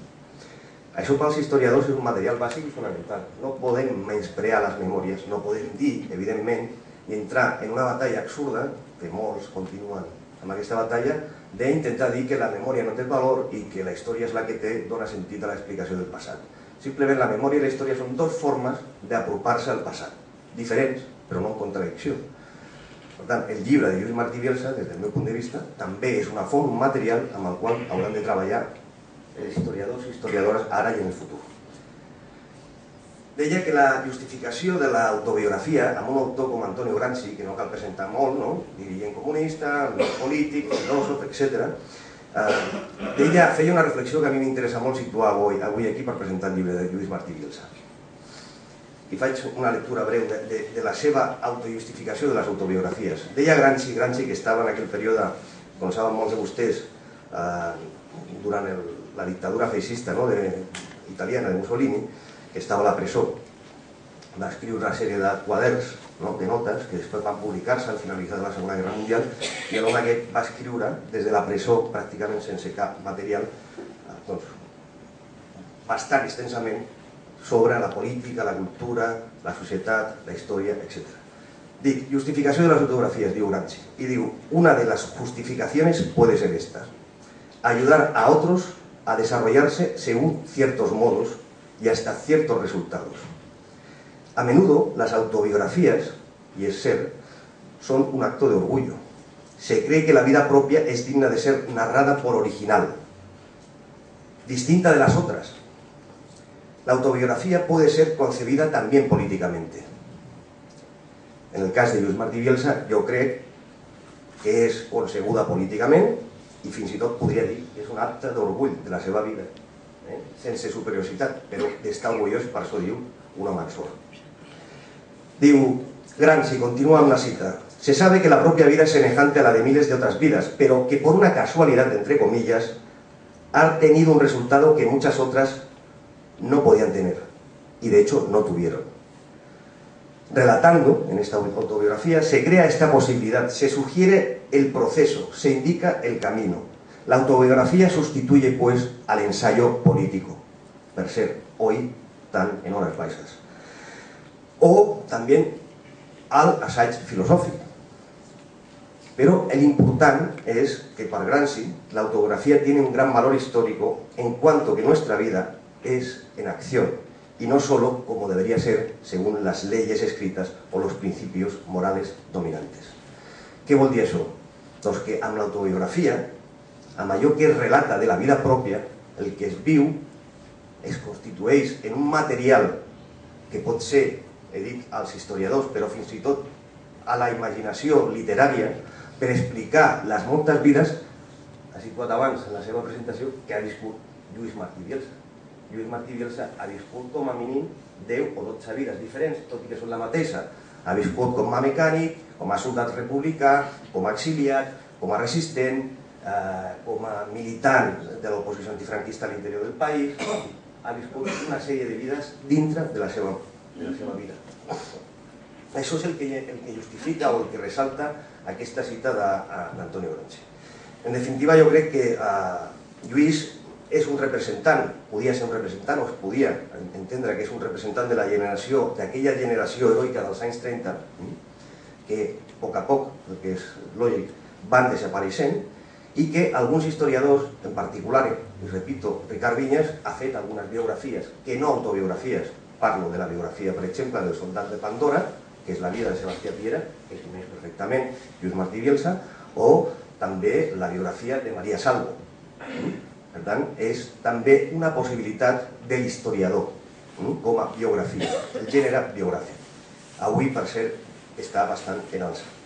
Això pels historiadors és un material bàsic i fonamental. No podem menysprear les memòries, no podem dir, evidentment, i entrar en una batalla absurda, que molts continuen amb aquesta batalla, d'intentar dir que la memòria no té valor i que la història és la que té, dona sentit a l'explicació del passat. Simplement la memòria i la història són dues formes d'apropar-se al passat, diferents, però no en contradicció. Per tant, el llibre de Lluís Martí Bielsa, des del meu punt de vista, també és una font, un material amb el qual hauran de treballar els historiadors i historiadores ara i en el futur deia que la justificació de l'autobiografia amb un autor com Antonio Gramsci, que no cal presentar molt, no? dirigent comunista, polític, filòsof, etc., Eh, ella feia una reflexió que a mi m'interessa molt situar avui, avui aquí per presentar el llibre de Lluís Martí Bielsa. I faig una lectura breu de, de, de la seva autojustificació de les autobiografies. Deia Granci, Granci que estava en aquell període, com saben molts de vostès, eh, durant el, la dictadura feixista no, de, italiana de Mussolini, estava la presó. Va escriure una sèrie de quaderns no? de notes que després van publicar-se al finalitzar la Segona Guerra Mundial i l'home aquest va escriure des de la presó pràcticament sense cap material doncs, bastant extensament sobre la política, la cultura, la societat, la història, etc. Dic, justificació de les autografías, diu Gramsci. Y digo, una de las justificaciones puede ser esta. Ayudar a otros a desarrollarse según ciertos modos y hasta ciertos resultados. A menudo las autobiografías, y es ser, son un acto de orgullo. Se cree que la vida propia es digna de ser narrada por original, distinta de las otras. La autobiografía puede ser concebida también políticamente. En el cas de Lluís Martí Bielsa, jo crec que és concebuda políticament i fins i tot podria dir que és un acte d'orgull de la seva vida, eh? sense superioritat, però d'estar orgullós, per això diu, un home sort. Diu, Gramsci, continúa una cita, se sabe que la propia vida es semejante a la de miles de otras vidas, pero que por una casualidad, entre comillas, ha tenido un resultado que muchas otras no podían tener, y de hecho no tuvieron. Relatando en esta autobiografía, se crea esta posibilidad, se sugiere el proceso, se indica el camino. La autobiografía sustituye, pues, al ensayo político, per ser hoy tan en horas baixas o también al assaig filosòfic. Pero el importante es que para Gramsci la autografía tiene un gran valor histórico en cuanto que nuestra vida es en acción y no solo como debería ser según las leyes escritas o los principios morales dominantes. Què vol dir això? Doncs que amb l'autobiografia, amb allò que es relata de la vida pròpia, el que es viu es constitueix en un material que pot ser he dit als historiadors, però fins i tot a la imaginació literària, per explicar les moltes vides, ha situat abans en la seva presentació que ha viscut Lluís Martí Bielsa. Lluís Martí Bielsa ha viscut com a mínim 10 o 12 vides diferents, tot i que són la mateixa. Ha viscut com a mecànic, com a soldat republicà, com a exiliat, com a resistent, eh, com a militant de l'oposició antifranquista a l'interior del país. Ha viscut una sèrie de vides dintre de la seva, de la seva vida. Això és el que, el que justifica o el que resalta aquesta cita d'Antonio Gramsci. En definitiva, jo crec que eh, Lluís és un representant, podia ser un representant o es podia entendre que és un representant de la generació, d'aquella generació heroica dels anys 30, mm, que a poc a poc, el que és lògic, van desapareixent i que alguns historiadors, en particular, i repito, Ricard Vinyes, ha fet algunes biografies, que no autobiografies, parlo de la biografia, per exemple, del soldat de Pandora, que és la vida de Sebastià Piera, que coneix perfectament Lluís Martí Bielsa, o també la biografia de Maria Salvo. Per tant, és també una possibilitat de l'historiador, com a biografia, el gènere biogràfic. Avui, per cert, està bastant en alça.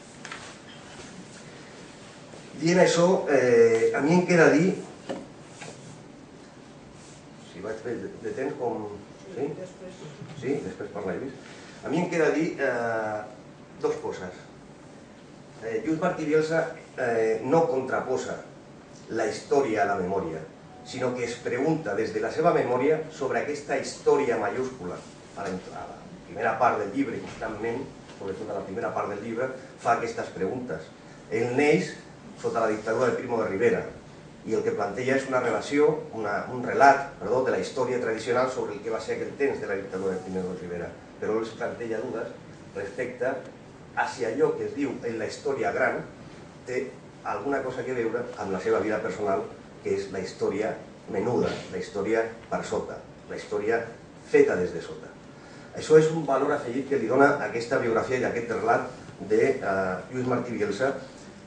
Dient això, eh, a mi em queda dir, si vaig fer de temps com Sí? Després. Sí, després parlarem. A mi em queda dir eh, dos coses. Eh, Lluís Martí Bielsa eh, no contraposa la història a la memòria, sinó que es pregunta des de la seva memòria sobre aquesta història mayúscula. A la, a la primera part del llibre, constantment, sobretot a la primera part del llibre, fa aquestes preguntes. Ell neix sota la dictadura de Primo de Rivera, i el que planteja és una relació, una, un relat perdó, de la història tradicional sobre el que va ser aquell temps de la dictadura de Primo de Rivera, però els planteja dudes respecte a si allò que es diu en la història gran té alguna cosa que veure amb la seva vida personal, que és la història menuda, la història per sota, la història feta des de sota. Això és un valor afegit que li dona aquesta biografia i aquest relat de uh, Lluís Martí Bielsa,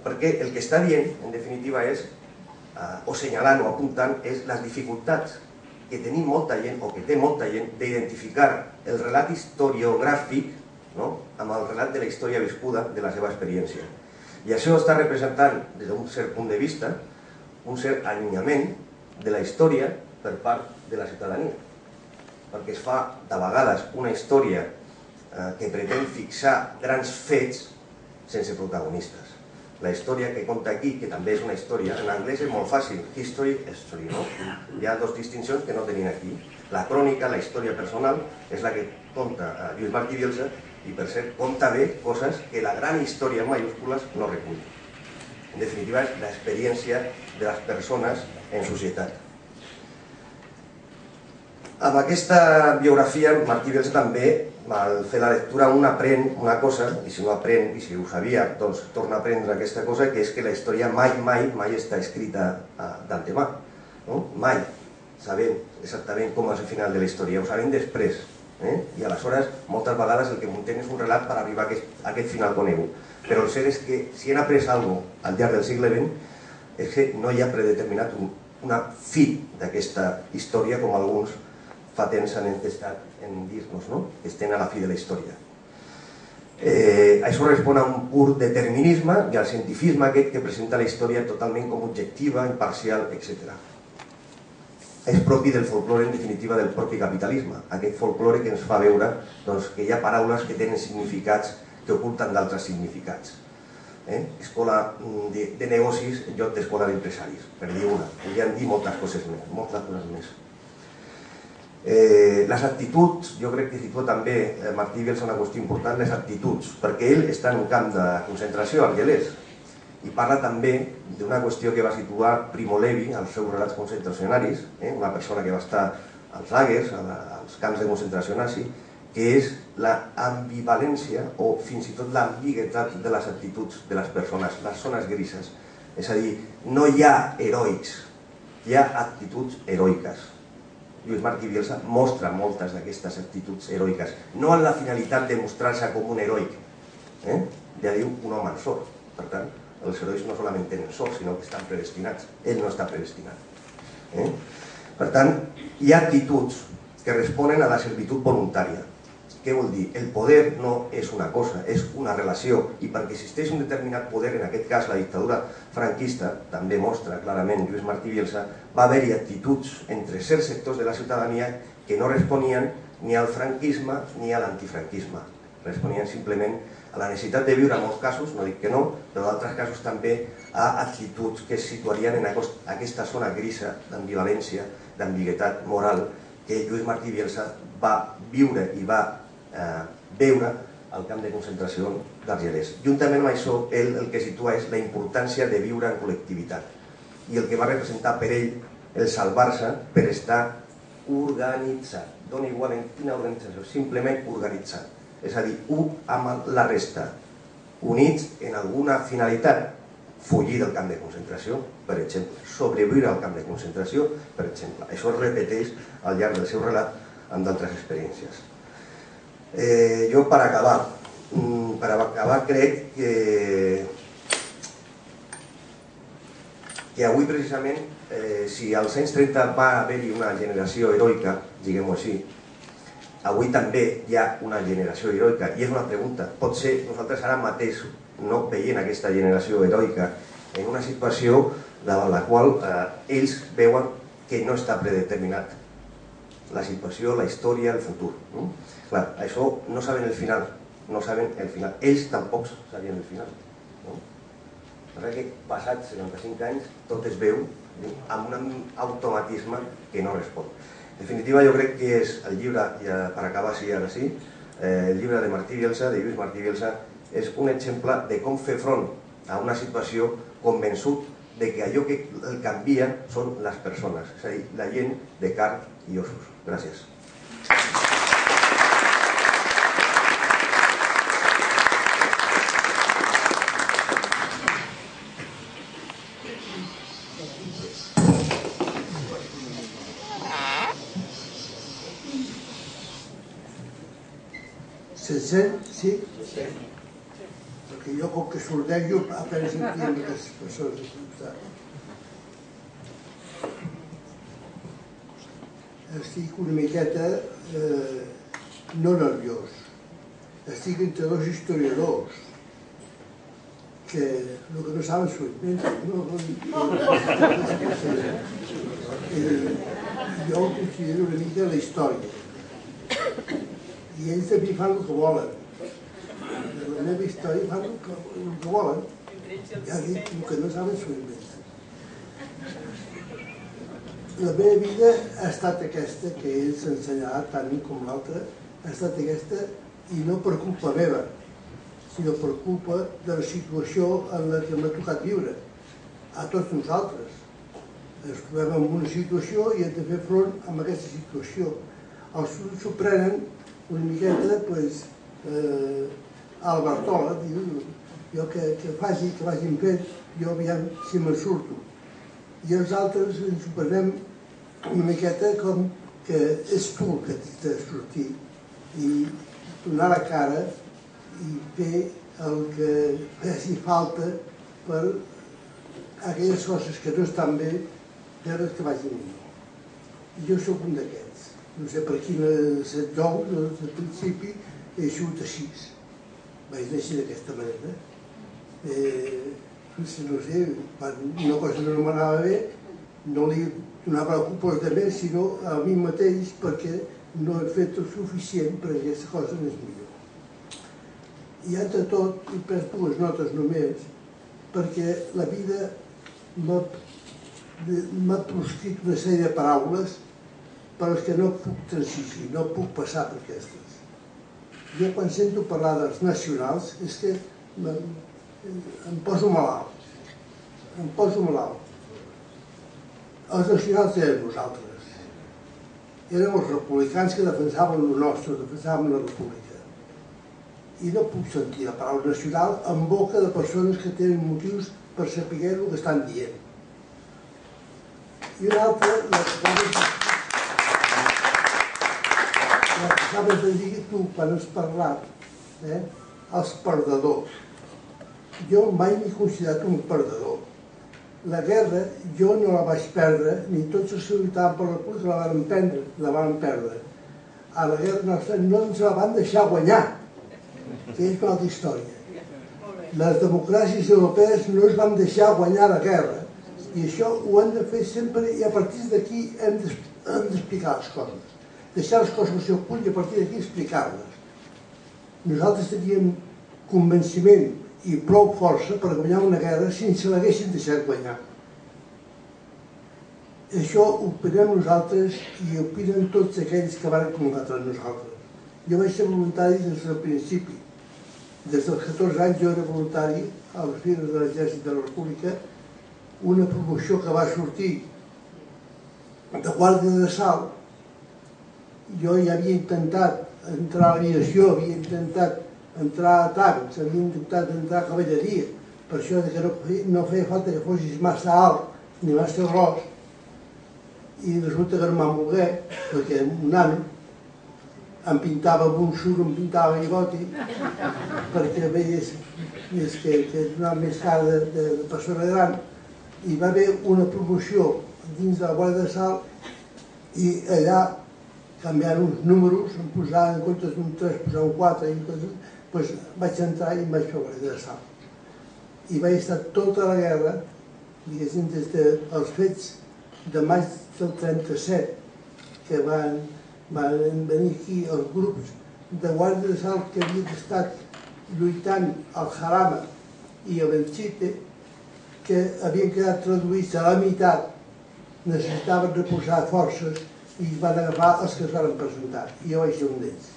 perquè el que està dient, en definitiva, és eh, o senyalant o apuntant és les dificultats que tenim molta gent, o que té molta gent, d'identificar el relat historiogràfic no? amb el relat de la història viscuda de la seva experiència. I això està representant, des d'un cert punt de vista, un cert allunyament de la història per part de la ciutadania. Perquè es fa de vegades una història eh, que pretén fixar grans fets sense protagonistes. La història que conta aquí, que també és una història, en anglès és molt fàcil, history, story, no? Hi ha dues distincions que no tenim aquí. La crònica, la història personal, és la que conta eh, Lluís Martí Bielsa i per cert conta bé coses que la gran història en mayúscules no recull. En definitiva, és l'experiència de les persones en societat. Amb aquesta biografia, Martí Bielsa també, al fer la lectura, un aprèn una cosa, i si no aprèn, i si ho sabia, doncs torna a aprendre aquesta cosa, que és que la història mai, mai, mai està escrita ah, d'antemà. No? Mai sabem exactament com és el final de la història, ho sabem després. Eh? I aleshores, moltes vegades, el que muntem és un relat per arribar a aquest, a aquest final conegut. Però el cert és que si hem après alguna cosa al llarg del segle XX, és que no hi ha predeterminat un, una fi d'aquesta història com alguns fa temps han entestat en dir-nos, no? estem a la fi de la història. Eh, això respon a un pur determinisme i al cientifisme aquest que presenta la història totalment com objectiva, imparcial, etc. És propi del folklore, en definitiva, del propi capitalisme. Aquest folklore que ens fa veure doncs, que hi ha paraules que tenen significats que oculten d'altres significats. Eh? Escola mm, de, de negocis en lloc d'escola d'empresaris, per dir una. Podríem dir moltes coses més, moltes coses més. Eh, les actituds, jo crec que situa també eh, Martí Bielsa una qüestió important, les actituds, perquè ell està en un camp de concentració, Argelès, i parla també d'una qüestió que va situar Primo Levi als seus relats concentracionaris, eh, una persona que va estar als lagers, als camps de concentració nazi, que és la ambivalència o fins i tot l'ambiguitat de les actituds de les persones, les zones grises. És a dir, no hi ha heroics, hi ha actituds heroiques Lluís Martí Bielsa mostra moltes d'aquestes actituds heroiques, no amb la finalitat de mostrar-se com un heroic, eh? ja diu un home en sort. Per tant, els herois no solament tenen sort, sinó que estan predestinats. Ell no està predestinat. Eh? Per tant, hi ha actituds que responen a la servitud voluntària. Què vol dir? El poder no és una cosa, és una relació, i perquè existeix un determinat poder, en aquest cas la dictadura franquista, també mostra clarament Lluís Martí Bielsa, va haver-hi actituds entre certs sectors de la ciutadania que no responien ni al franquisme ni a l'antifranquisme. Responien simplement a la necessitat de viure en molts casos, no dic que no, però en altres casos també a actituds que es situarien en aquesta zona grisa d'ambivalència, d'ambiguitat moral que Lluís Martí Bielsa va viure i va eh, veure al camp de concentració d'Argelers. Juntament amb això, ell el que situa és la importància de viure en col·lectivitat i el que va representar per ell el salvar-se per estar organitzat. Dona igual en quina organització, simplement organitzat. És a dir, un amb la resta, units en alguna finalitat, fugir del camp de concentració, per exemple, sobreviure al camp de concentració, per exemple. Això es repeteix al llarg del seu relat amb d'altres experiències. Eh, jo per acabar, mm, per acabar crec que, que avui precisament, eh, si als anys 30 va haver-hi una generació heroica, diguem-ho així, avui també hi ha una generació heroica, i és una pregunta, pot ser nosaltres ara mateix no veient aquesta generació heroica en una situació davant la qual eh, ells veuen que no està predeterminat la situació, la història, el futur. No? Clar, això no saben el final, no saben el final. Ells tampoc sabien el final. No? Perquè que passats 75 anys tot es veu amb un automatisme que no respon. En definitiva, jo crec que és el llibre, ja per acabar sí, ara sí, eh, el llibre de Martí Bielsa, de Lluís Martí Bielsa, és un exemple de com fer front a una situació convençut de que allò que el canvia són les persones, és a dir, la gent de carn i ossos. Gràcies. Se sent? Sí? Sí. Perquè jo, com que sordejo, apenas sentia les persones. estic una miqueta eh, no nerviós. Estic entre dos historiadors que el que no saben s'ho inventen. No, no, eh, jo considero una mica la història. I ells també fan el que volen. De la meva història fan el que, el que volen. Ja dic, el que no saben s'ho inventen. La meva vida ha estat aquesta que ells ensenyaran tant un com l'altre, ha estat aquesta i no per culpa meva, sinó per culpa de la situació en la que m'ha tocat viure, a tots nosaltres. Ens trobem en una situació i hem de fer front a aquesta situació. Els s'ho prenen una miqueta, doncs, eh, al Bartola, diu, jo que, que faci, que vagin fet, jo aviam si me'n surto. I els altres ens ho prenem una miqueta com que és tu el que t'has de sortir i donar la cara i fer el que faci falta per aquelles coses que no estan bé, veure que vagin millor. Jo sóc un d'aquests. No sé per quina set jou, doncs, al principi he sigut així. Vaig néixer d'aquesta manera. Eh, no sé, quan una cosa no m'anava bé, no li donava la culpa als altres, sinó a mi mateix perquè no he fet el suficient perquè aquesta cosa no és millor. I entre tot, he pres dues notes només, perquè la vida m'ha proscrit una sèrie de paraules per les que no puc transigir, no puc passar per aquestes. Jo quan sento parlar dels nacionals és que em poso malalt, em poso malalt. Els nacionals eren nosaltres. Érem els republicans que defensaven el nostre, defensaven la república i no puc sentir la paraula nacional en boca de persones que tenen motius per saber el que estan dient. I una altra, la que acabes de dir tu quan has parlat, eh? els perdedors. Jo mai m'he considerat un perdedor. La guerra jo no la vaig perdre, ni tots els lluitaven per la república la van prendre, la van perdre. A la guerra nostra no ens la van deixar guanyar que és una altra història. Les democràcies europees no es van deixar guanyar la guerra i això ho hem de fer sempre i a partir d'aquí hem d'explicar les coses. Deixar les coses al seu punt i a partir d'aquí explicar-les. Nosaltres teníem convenciment i prou força per guanyar una guerra sense l'haguessin deixat guanyar. Això ho opinem nosaltres i opinen tots aquells que van combatre nosaltres. Jo vaig ser voluntari des del principi. Des dels 14 anys jo era voluntari a les files de l'exèrcit de la República, una promoció que va sortir de guàrdia de salt. Jo ja havia intentat entrar a l'aviació, havia intentat entrar a tancs, havia intentat entrar a cavalleria, per això que no, no feia falta que fossis massa alt ni massa gros, i resulta que no m'han voler, perquè un nano em pintava amb un sur, em pintava bigoti, perquè veies més que, que una més cara de, de, de persona gran, i va haver una promoció dins de la Guàrdia de Sal i allà canviant uns números, em posaven en comptes d'un 3, posar un 4, i coses, doncs vaig entrar i em vaig fer de Sal. I vaig estar tota la guerra, diguéssim, des dels fets de maig del 37, que van van venir aquí els grups de guàrdia de salt que havien estat lluitant al Jarama i a Belchite, que havien quedat traduïts a la meitat, necessitaven reposar forces i van agafar els que es van presentar. I jo vaig ser un d'ells.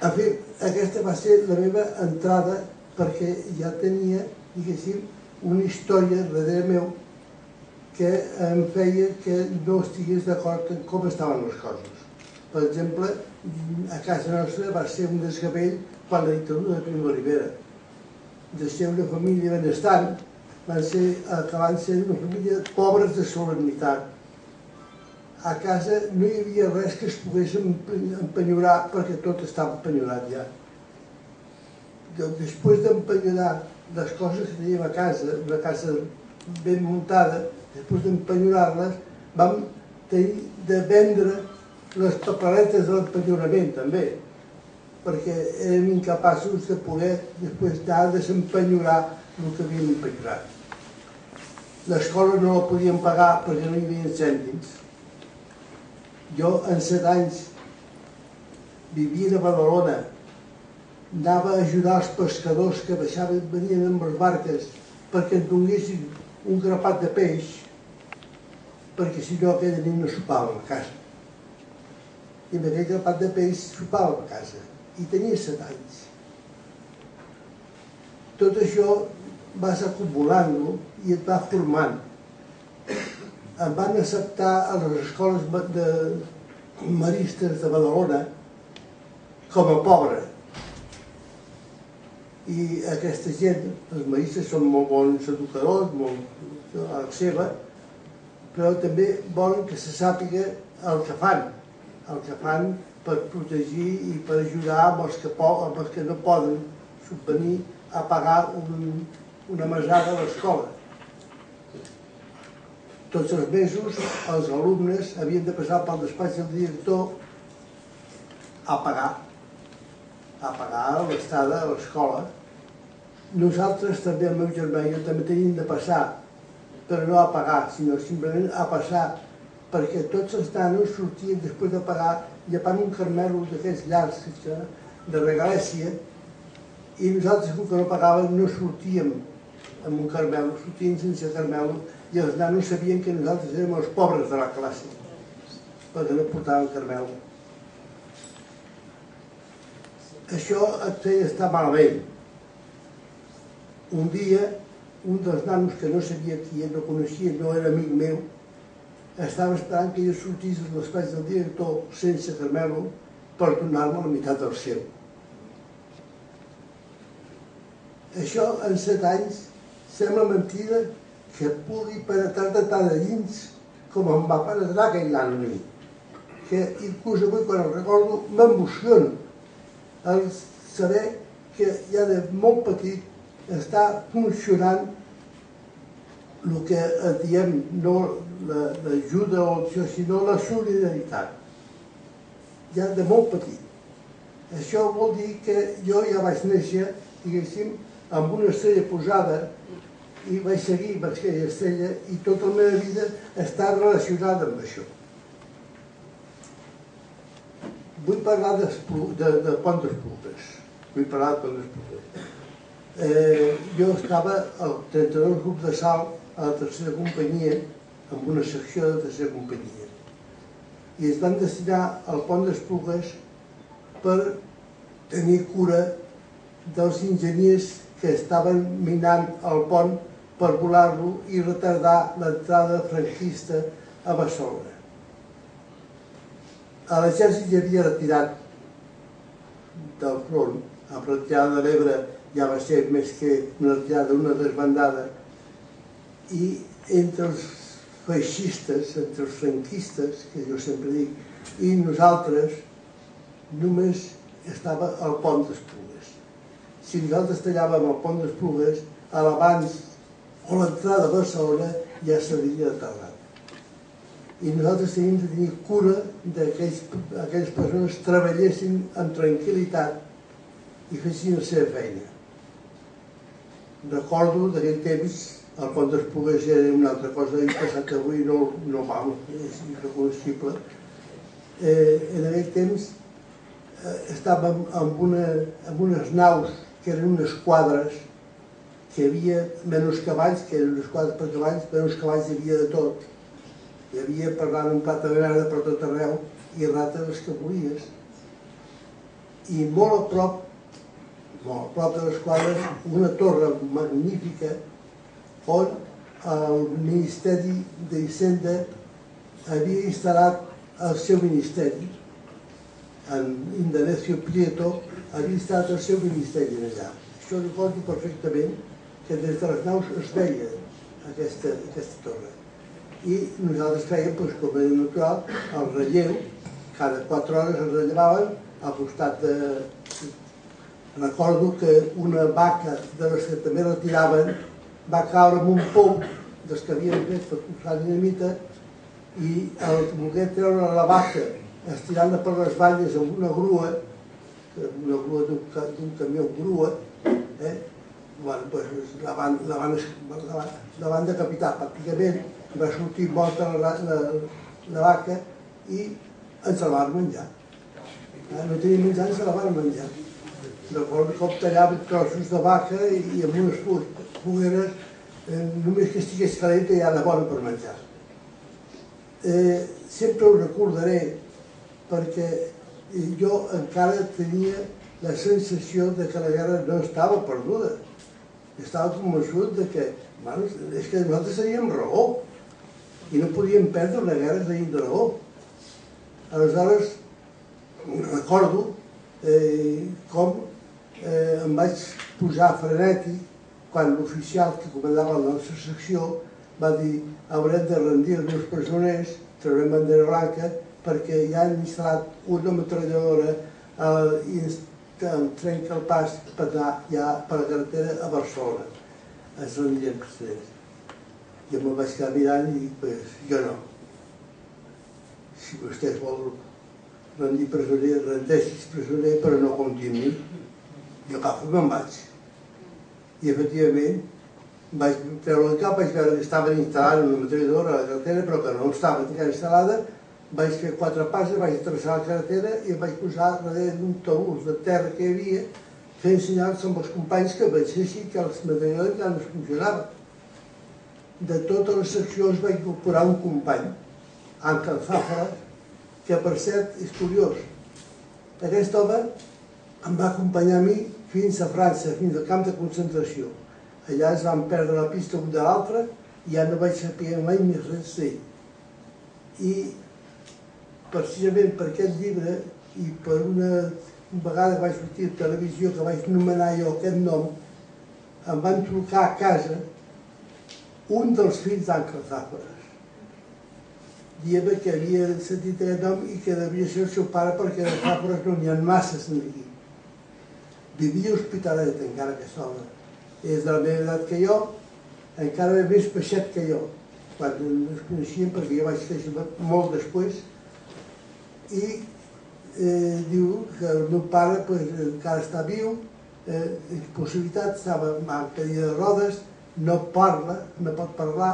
En fi, aquesta va ser la meva entrada perquè ja tenia, diguéssim, una història darrere meu que em feia que no estigués d'acord en com estaven les coses. Per exemple, a casa nostra va ser un desgavell quan la dictadura de Primo Rivera. De ser una família benestant, van ser, acabant sent una família pobres de solemnitat. A casa no hi havia res que es pogués empenyorar perquè tot estava empenyorat ja. Després d'empenyorar les coses que teníem a casa, una casa ben muntada, després d'empenyorar-les, vam tenir de vendre les paperetes de l'empenyorament també. perquè érem incapaços de poder després anar a desempenyorar el que havíem empenyorat. L'escola no la podíem pagar perquè no hi havia cèntims. Jo, en set anys, vivia a Badalona, anava a ajudar els pescadors que baixaven, venien amb les barques perquè en donguessin un grapat de peix, perquè si no aquella nit no sopàvem a casa. I amb aquell grapat de peix sopàvem a casa. I tenia set anys. Tot això vas acumulant-lo i et va formant. Van acceptar a les escoles de maristes de Badalona com a pobre. I aquesta gent, els maristes són molt bons educadors, molt a la seva, però també volen que se sàpiga el que fan, el que fan per protegir i per ajudar amb els que, amb els que no poden subvenir a pagar un, una mesada a l'escola. Tots els mesos els alumnes havien de passar pel despatx del director a pagar, a pagar l'estada a l'escola. Nosaltres també, el meu germà i jo, també teníem de passar, però no a pagar, sinó simplement a passar, perquè tots els nanos sortien després de pagar llepant un carmelo d'aquests llargs de regalèsia i nosaltres, com que no pagàvem, no sortíem amb un carmelo, sortíem sense carmelo i els nanos sabien que nosaltres érem els pobres de la classe perquè no portàvem carmelo. Això et feia estar malament. Un dia, un dels nanos que no sabia qui no coneixia, no era amic meu, estava esperant que jo sortís de l'espai del director sense carmelo per donar-me la meitat del seu. Això en set anys sembla mentida que pugui penetrar-te tant a dins com em va penetrar aquell nan a mi. Que inclús avui quan el recordo m'emociona el saber que ja de molt petit està funcionant el que diem no l'ajuda o l'opció, sinó la solidaritat. Ja de molt petit. Això vol dir que jo ja vaig néixer, diguéssim, amb una estrella posada i vaig seguir amb aquella estrella i tota la meva vida està relacionada amb això. Vull parlar de, de, de Pont d'Esplugues. Vull parlar de Pont d'Esplugues. Eh, jo estava al 32 grup de salt a la tercera companyia amb una secció de tercera companyia. I es van destinar al Pont d'Esplugues per tenir cura dels enginyers que estaven minant el pont per volar-lo i retardar l'entrada franquista a Barcelona. A l'exèrcit ja havia retirat del front, la retirada de l'Ebre ja va ser més que una retirada, una desbandada, i entre els feixistes, entre els franquistes, que jo sempre dic, i nosaltres, només estava el pont d'Esplugues. Si nosaltres tallàvem el pont d'Esplugues, a l'abans o l'entrada a Barcelona ja s'havia tardat. I nosaltres tenim de tenir cura que aquelles persones treballessin amb tranquil·litat i fessin la seva feina. Recordo d'aquell temps el pont d'Esplugues era una altra cosa i passat avui no, no val, és irreconocible. Eh, en aquell temps eh, estàvem amb, una, amb unes naus que eren unes quadres que hi havia menys cavalls, que eren unes quadres per cavalls, menys cavalls hi havia de tot. Hi havia parlant un plata verda per tot arreu i rates les que volies. I molt a prop, molt a prop de les quadres, una torre magnífica on el Ministeri d'Hisenda havia instal·lat el seu ministeri. En Indonesio Prieto havia instal·lat el seu ministeri allà. Això recordo perfectament des de les naus es veia aquesta, aquesta torre. I nosaltres fèiem, doncs, com era natural, el relleu, cada quatre hores es rellevaven al costat de... Recordo que una vaca de les que també retiraven va caure en un pou dels que havien fet per posar dinamita i el voler treure la vaca estirant-la per les valles amb una grua una grua d'un camió grua, eh? Bueno, pues, la, van, la, van, la, van, la van decapitar pràcticament, va sortir morta la, la, la vaca i ens la van menjar. Eh? No tenia menjar, ens la van menjar. Recordo com tallaven trossos de vaca i, amb unes fogueres, eh, només que estigués calenta ja era bona per menjar. Eh, sempre ho recordaré perquè jo encara tenia la sensació de que la guerra no estava perduda estava convençut de que, bueno, és que nosaltres teníem raó i no podíem perdre una guerra tenint raó. Aleshores, recordo eh, com eh, em vaig posar frenètic quan l'oficial que comandava la nostra secció va dir haurem de rendir els meus presoners, traurem bandera blanca, perquè ja han instal·lat una metralladora eh, i em trenca el pas per anar ja per la carretera a Barcelona, a Sant Guillem Castellers. I me'l vaig quedar mirant i dic, pues, jo no. Si vostè vol rendir presoner, rendeixis presoner, però no compti amb mi. Jo agafo i me'n vaig. I efectivament vaig treure el cap, vaig veure que estaven instal·lant una metralladora a la carretera, però que no estava encara instal·lada, vaig fer quatre passes, vaig atravessar la carretera i em vaig posar darrere d'un taús de terra que hi havia fent senyals amb els companys que veiessin que els materials ja no funcionaven. De totes les seccions vaig incorporar un company, Àngel Zafra, que per cert és curiós. Aquest home em va acompanyar a mi fins a França, fins al camp de concentració. Allà es van perdre la pista un de l'altre i ja no vaig saber mai més res d'ell. I precisament per aquest llibre i per una, vegada que vaig sortir a televisió que vaig nomenar jo aquest nom, em van trucar a casa un dels fills d'Àngel Zàperes. Dient que havia sentit aquest nom i que devia ser el seu pare perquè de Zàperes no n'hi ha masses aquí. Vivia hospitalet encara que sola. És de la meva edat que jo, encara més peixet que jo, quan ens coneixíem, perquè jo vaig créixer molt després, i eh, diu que el meu pare pues, encara està viu, eh, en possibilitat, estava amb cadira de rodes, no parla, no pot parlar,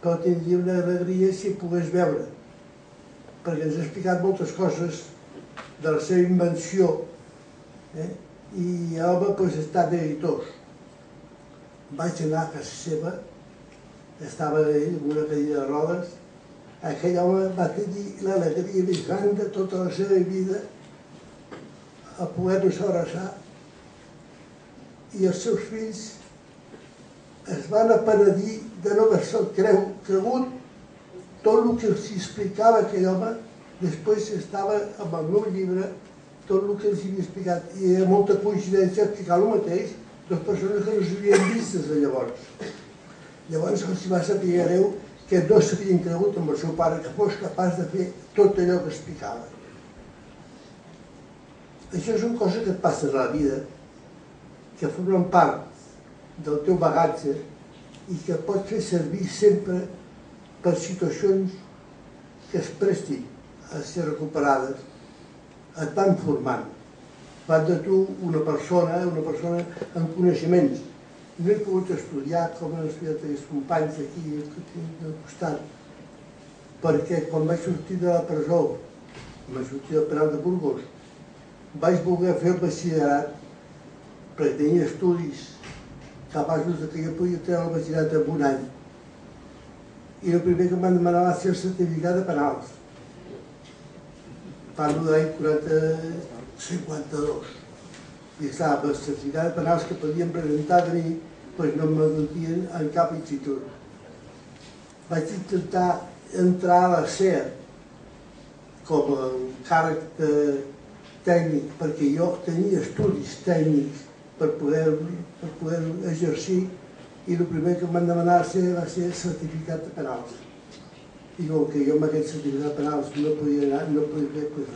però tindria una alegria si pogués veure, perquè ens ha explicat moltes coses de la seva invenció, eh? i l'home pues, està neguitós. Vaig anar a casa seva, estava ell amb una cadira de rodes, aquell home va tenir l'alegria més gran de tota la seva vida a poder-nos abraçar. I els seus fills es van apenedir de no haver-se creu, cregut tot el que els explicava aquell home. Després estava amb el meu llibre tot el que els havia explicat. I era molta coincidència explicar el mateix les persones que no s'havien vist des de llavors. Llavors els va saber greu que no s'havien cregut amb el seu pare que fos capaç de fer tot allò que explicava. Això una cosa que et passa a la vida, que formen part del teu bagatge i que pot fer servir sempre per situacions que es prestin a ser recuperades, et van formant. Fan de tu una persona, una persona amb coneixements, no he pogut estudiar com han estudiat els companys aquí al costat, perquè quan vaig sortir de la presó, vaig sortir del penal de Burgos, vaig voler fer el batxillerat perquè tenia estudis capaços de que jo podia treure el batxillerat en un any. I el primer que em van demanar va ser el certificat de penals. Parlo de l'any 52. I estava el certificat de penals que podien presentar a mi pues no m'admetien en cap institut. Vaig intentar entrar a la SEA com a càrrec tècnic, perquè jo tenia estudis tècnics per poder, per poder exercir i el primer que em van demanar ser va ser certificat de penals. I com que jo amb aquest certificat de penals no podia anar, no podia fer, pues,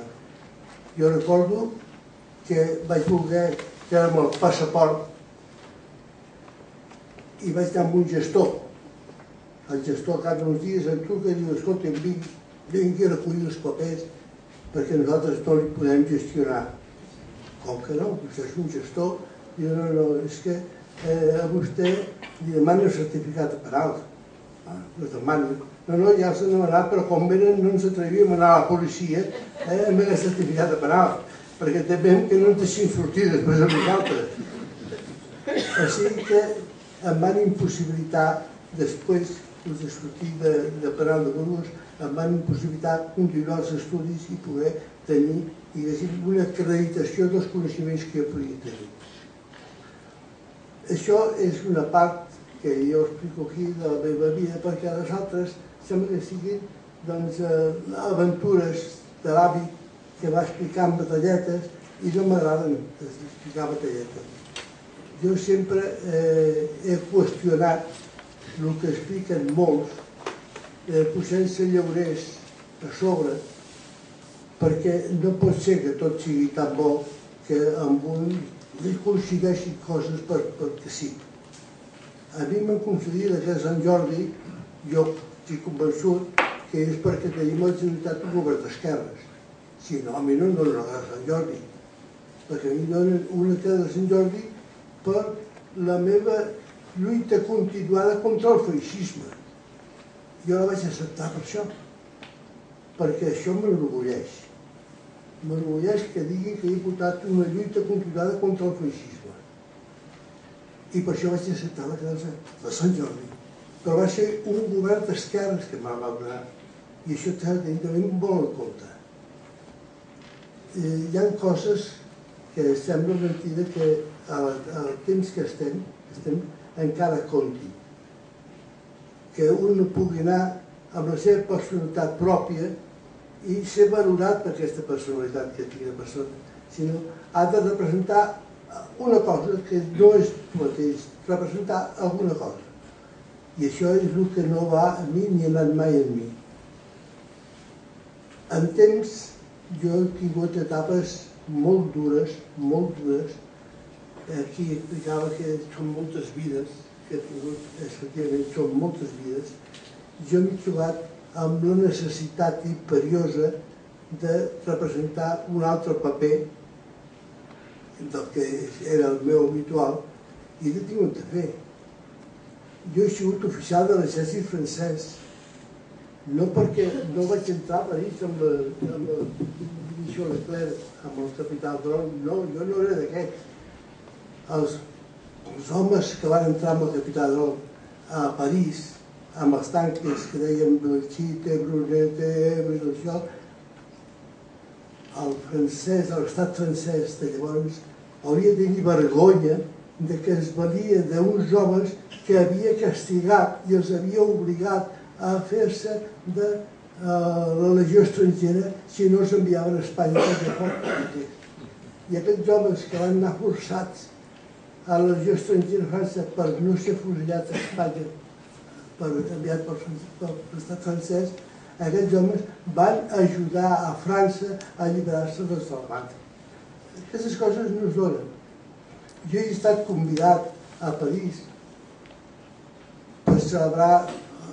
jo recordo que vaig voler treure'm el passaport i vaig anar amb un gestor. El gestor cap d'uns dies em truca i diu, escolta, vinc, vingui a recollir els papers perquè nosaltres no li podem gestionar. Com que no? Vostè és un gestor. Diu, no, no, és que eh, a vostè li demana el certificat per alt. Ah, li demana. No, no, ja s'ha demanat, però quan venen no ens atrevíem a anar a la policia eh, amb el certificat de penal, perquè també que no ens deixin sortir després a nosaltres. Així que em van impossibilitar després de sortir de, de penal de Burgos, em van impossibilitar continuar els estudis i poder tenir diguéssim, una acreditació dels coneixements que jo podia tenir. Això és una part que jo explico aquí de la meva vida, perquè a les altres sembla que siguin doncs, eh, aventures de l'avi que va explicar en batalletes i no m'agraden explicar batalletes. Jo sempre eh, he qüestionat el que expliquen molts, eh, posant-se llaurers a sobre, perquè no pot ser que tot sigui tan bo que amb un li coincideixi coses per, perquè sí. A mi m'han concedit que Sant Jordi, jo estic convençut que és perquè tenim la Generalitat un govern d'esquerres. Si no, a mi no em donen la Sant Jordi. Perquè a mi donen una cara de Sant Jordi per la meva lluita continuada contra el feixisme. Jo la vaig acceptar per això, perquè això m'enorgulleix. M'enorgulleix que digui que he votat una lluita continuada contra el feixisme. I per això vaig acceptar la casa de Sant Jordi però va ser un govern d'esquerres que me'l va donar i això també tenim molt en compte. Eh, hi ha coses que sembla mentida que al temps que estem, estem encara compti. Que un pugui anar amb la seva personalitat pròpia i ser valorat per aquesta personalitat que tingui la persona, sinó ha de representar una cosa que no és el mateix, representar alguna cosa. I això és el que no va a mi ni ha anat mai a mi. En temps jo he tingut etapes molt dures, molt dures. Aquí explicava que són moltes vides, que he tingut, efectivament, són moltes vides. Jo m'he trobat amb la necessitat imperiosa de representar un altre paper del que era el meu habitual i l'he tingut de fer jo he sigut oficial de l'exèrcit francès, no perquè no vaig entrar a París amb la, amb la divisió Leclerc, amb el capital Dron, no, jo no era d'aquests. Els, els homes que van entrar amb el capital Dron a París, amb els tanques que deien Belchite, Brunete, això, el francès, l'estat francès de llavors, hauria de tenir vergonya de que es valia d'uns homes que havia castigat i els havia obligat a fer-se de uh, la legió estrangera si no s'enviaven a Espanya I aquests homes que van anar forçats a la legió estrangera a França per no ser fusillats a Espanya per enviat per, per l'estat francès, aquests homes van ajudar a França a alliberar-se dels Alemanya. Aquestes coses no es donen jo he estat convidat a París per celebrar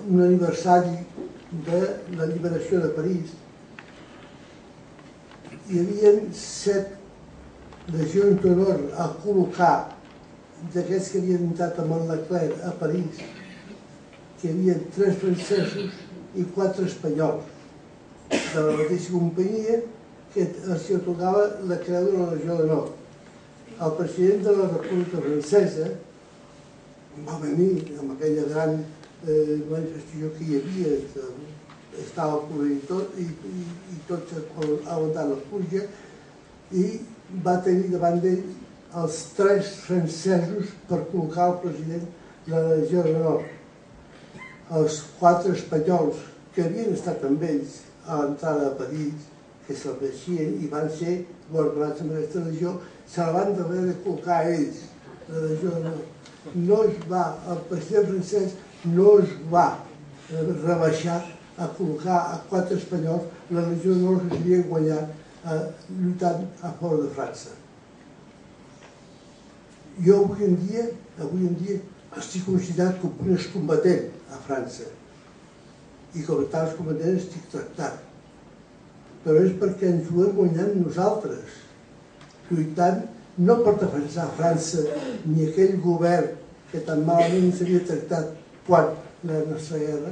un aniversari de la liberació de París. Hi havia set legions d'honor a col·locar d'aquests que havien entrat amb el Leclerc a París, que hi havia tres francesos i quatre espanyols de la mateixa companyia que els tocava la creu de la Legió de Nord el president de la República Francesa va venir amb aquella gran eh, manifestació que hi havia, que estava corrent tot i, i, i tots aguantant la pluja, i va tenir davant d'ell els tres francesos per col·locar el president de la Legió de. Els quatre espanyols que havien estat amb ells a l'entrada a París, que se'l veixien i van ser guardonats amb aquesta legió, se la van haver de col·locar ells, la legió no. No es va, el president francès no es va eh, rebaixar a col·locar a quatre espanyols la legió no que s'havia guanyat eh, lluitant a fora de França. Jo avui en dia, avui en dia, estic considerat com un excombatent a França i com a tals combatents estic tractat. Però és perquè ens ho hem guanyat nosaltres lluitant no per defensar França ni aquell govern que tan malament s'havia tractat quan la nostra guerra,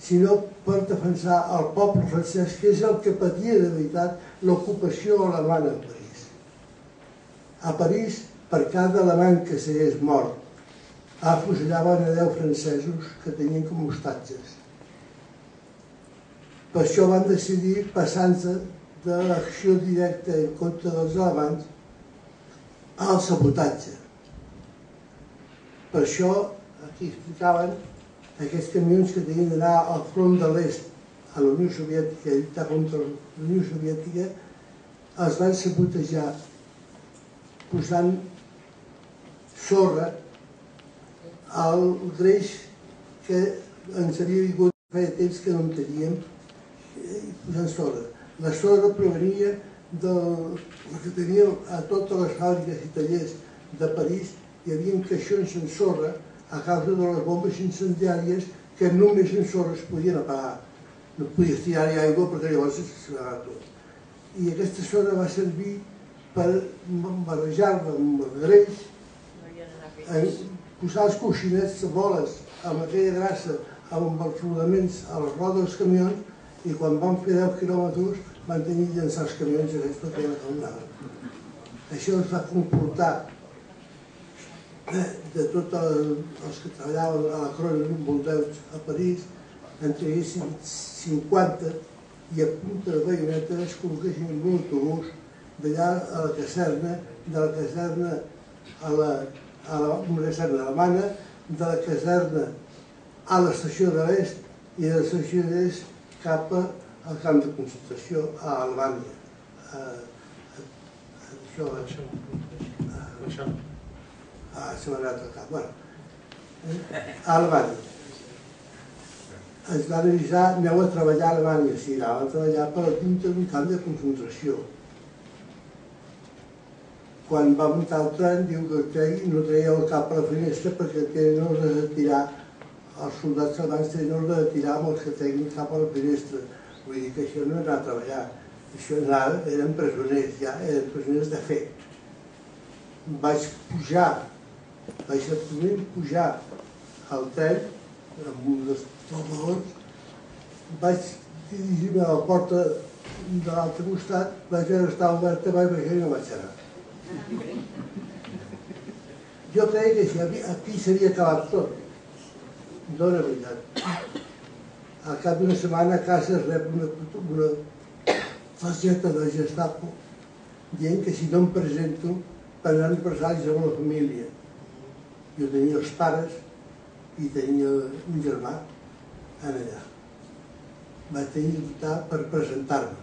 sinó per defensar el poble francès, que és el que patia de veritat l'ocupació alemana a París. A París, per cada alemany que s'hagués mort, afusellaven a deu francesos que tenien com hostatges. Per això van decidir passar-se de l'acció directa en contra dels alemanys al sabotatge. Per això, aquí explicaven, aquests camions que tenien d'anar al front de l'est a la Unió Soviètica, a lluitar contra la Unió Soviètica, els van sabotejar posant sorra al greix que ens havia vingut feia temps que no en teníem eh, posant sorra. La sorra provenia del que teníem a totes les fàbriques i tallers de París, hi havia caixons en sorra a causa de les bombes incendiàries que només en sorra es podien apagar. No podies tirar-hi aigua perquè llavors s'acabava tot. I aquesta sorra va servir per barrejar-la amb el greix, posar els coixinets de boles amb aquella grassa amb els rodaments a les rodes dels camions i quan van fer 10 quilòmetres van tenir de llançar els camions aquests perquè no tornaven. Això ens va comportar de, de tots els que treballaven a la crònica d'un Bordeus a París, en traguessin 50 i a punta de baioneta es col·loquessin un autobús d'allà a la caserna, de la caserna a la, a la, una caserna alemana, de la caserna a l'estació de l'est i de l'estació de l'est cap al camp de concentració a Alemanya. A, a, a, això, a, a, a, se m'ha anat el cap. Bueno, eh, a Alemanya. Ens van avisar, aneu a treballar a Alemanya. Sí, anàvem a treballar per dintre d'un camp de concentració quan va muntar el tren, diu que tregui, no treia el cap a la finestra perquè tenen ordre de tirar, els soldats alemanys tenen ordre de tirar amb els que treguin cap a la finestra. Vull dir que això no era treballar, això anava, eren presoners, ja eren presoners de fet. Vaig pujar, vaig primer pujar al tren, amb un dels vagons, vaig dirigir-me a la porta de l'altre costat, vaig veure que estava oberta, vaig baixar i no vaig anar. Jo creia que si aquí s'havia acabat tot. No era veritat. Al cap d'una setmana a casa rep una, una faceta de Gestapo dient que si no em presento prendran represalis amb la família. Jo tenia els pares i tenia un germà en allà. Vaig tenir lluitar per presentar-me.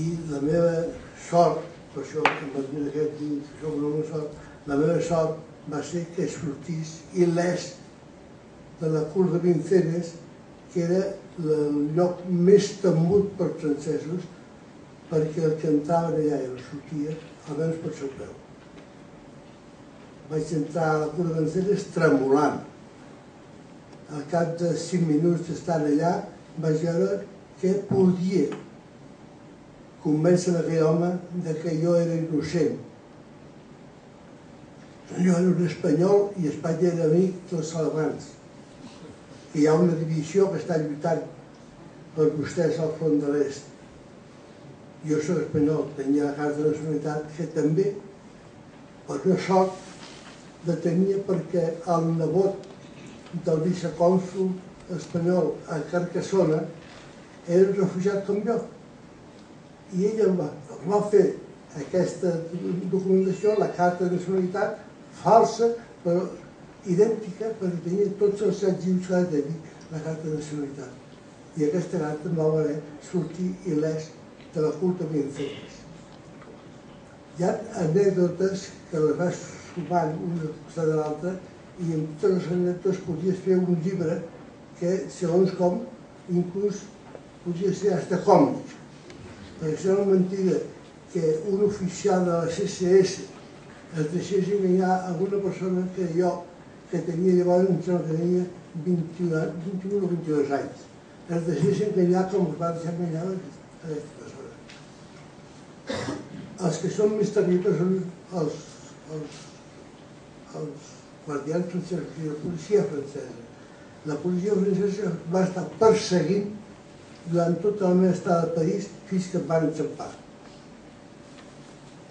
I la meva sort vaig dir aquest dia, això no la sort, la meva sort va ser que sortís il·lès de la cur de Vincenes, que era el lloc més temut per francesos, perquè el que entraven allà i el sortia, almenys per seu peu. Vaig entrar a la cur de Vincenes tremolant. Al cap de cinc minuts d'estar allà, vaig veure què podia convèncer aquell home de que jo era innocent. Jo era un espanyol i Espanya era amic dels alemans. I hi ha una divisió que està lluitant per vostès al front de l'est. Jo soc espanyol, tenia la carta de nacionalitat que també, per una sort, detenia perquè el nebot del vicecònsul espanyol a Carcassona era un refugiat com jo i ella va, va fer aquesta documentació, la carta de nacionalitat, falsa, però idèntica, perquè tenia tots els llibres que tenir la carta de nacionalitat. I aquesta carta no va voler sortir il·lès de la culta Vincenes. Hi ha anècdotes que les vas sumant una cosa de l'altra i en totes les anècdotes podies fer un llibre que, segons com, inclús podia ser hasta còmic perquè una mentida que un oficial de la CSS es deixés enganyar a una persona que jo, que tenia llavors, em sembla que tenia 21, 21 o 22 anys, es deixés enganyar com es va deixar enganyar aquesta persona. els que són més terribles són els, els, els guardians francesos i la policia francesa. La policia francesa va estar perseguint durant tota la meva estada a París fins que em van enxampar.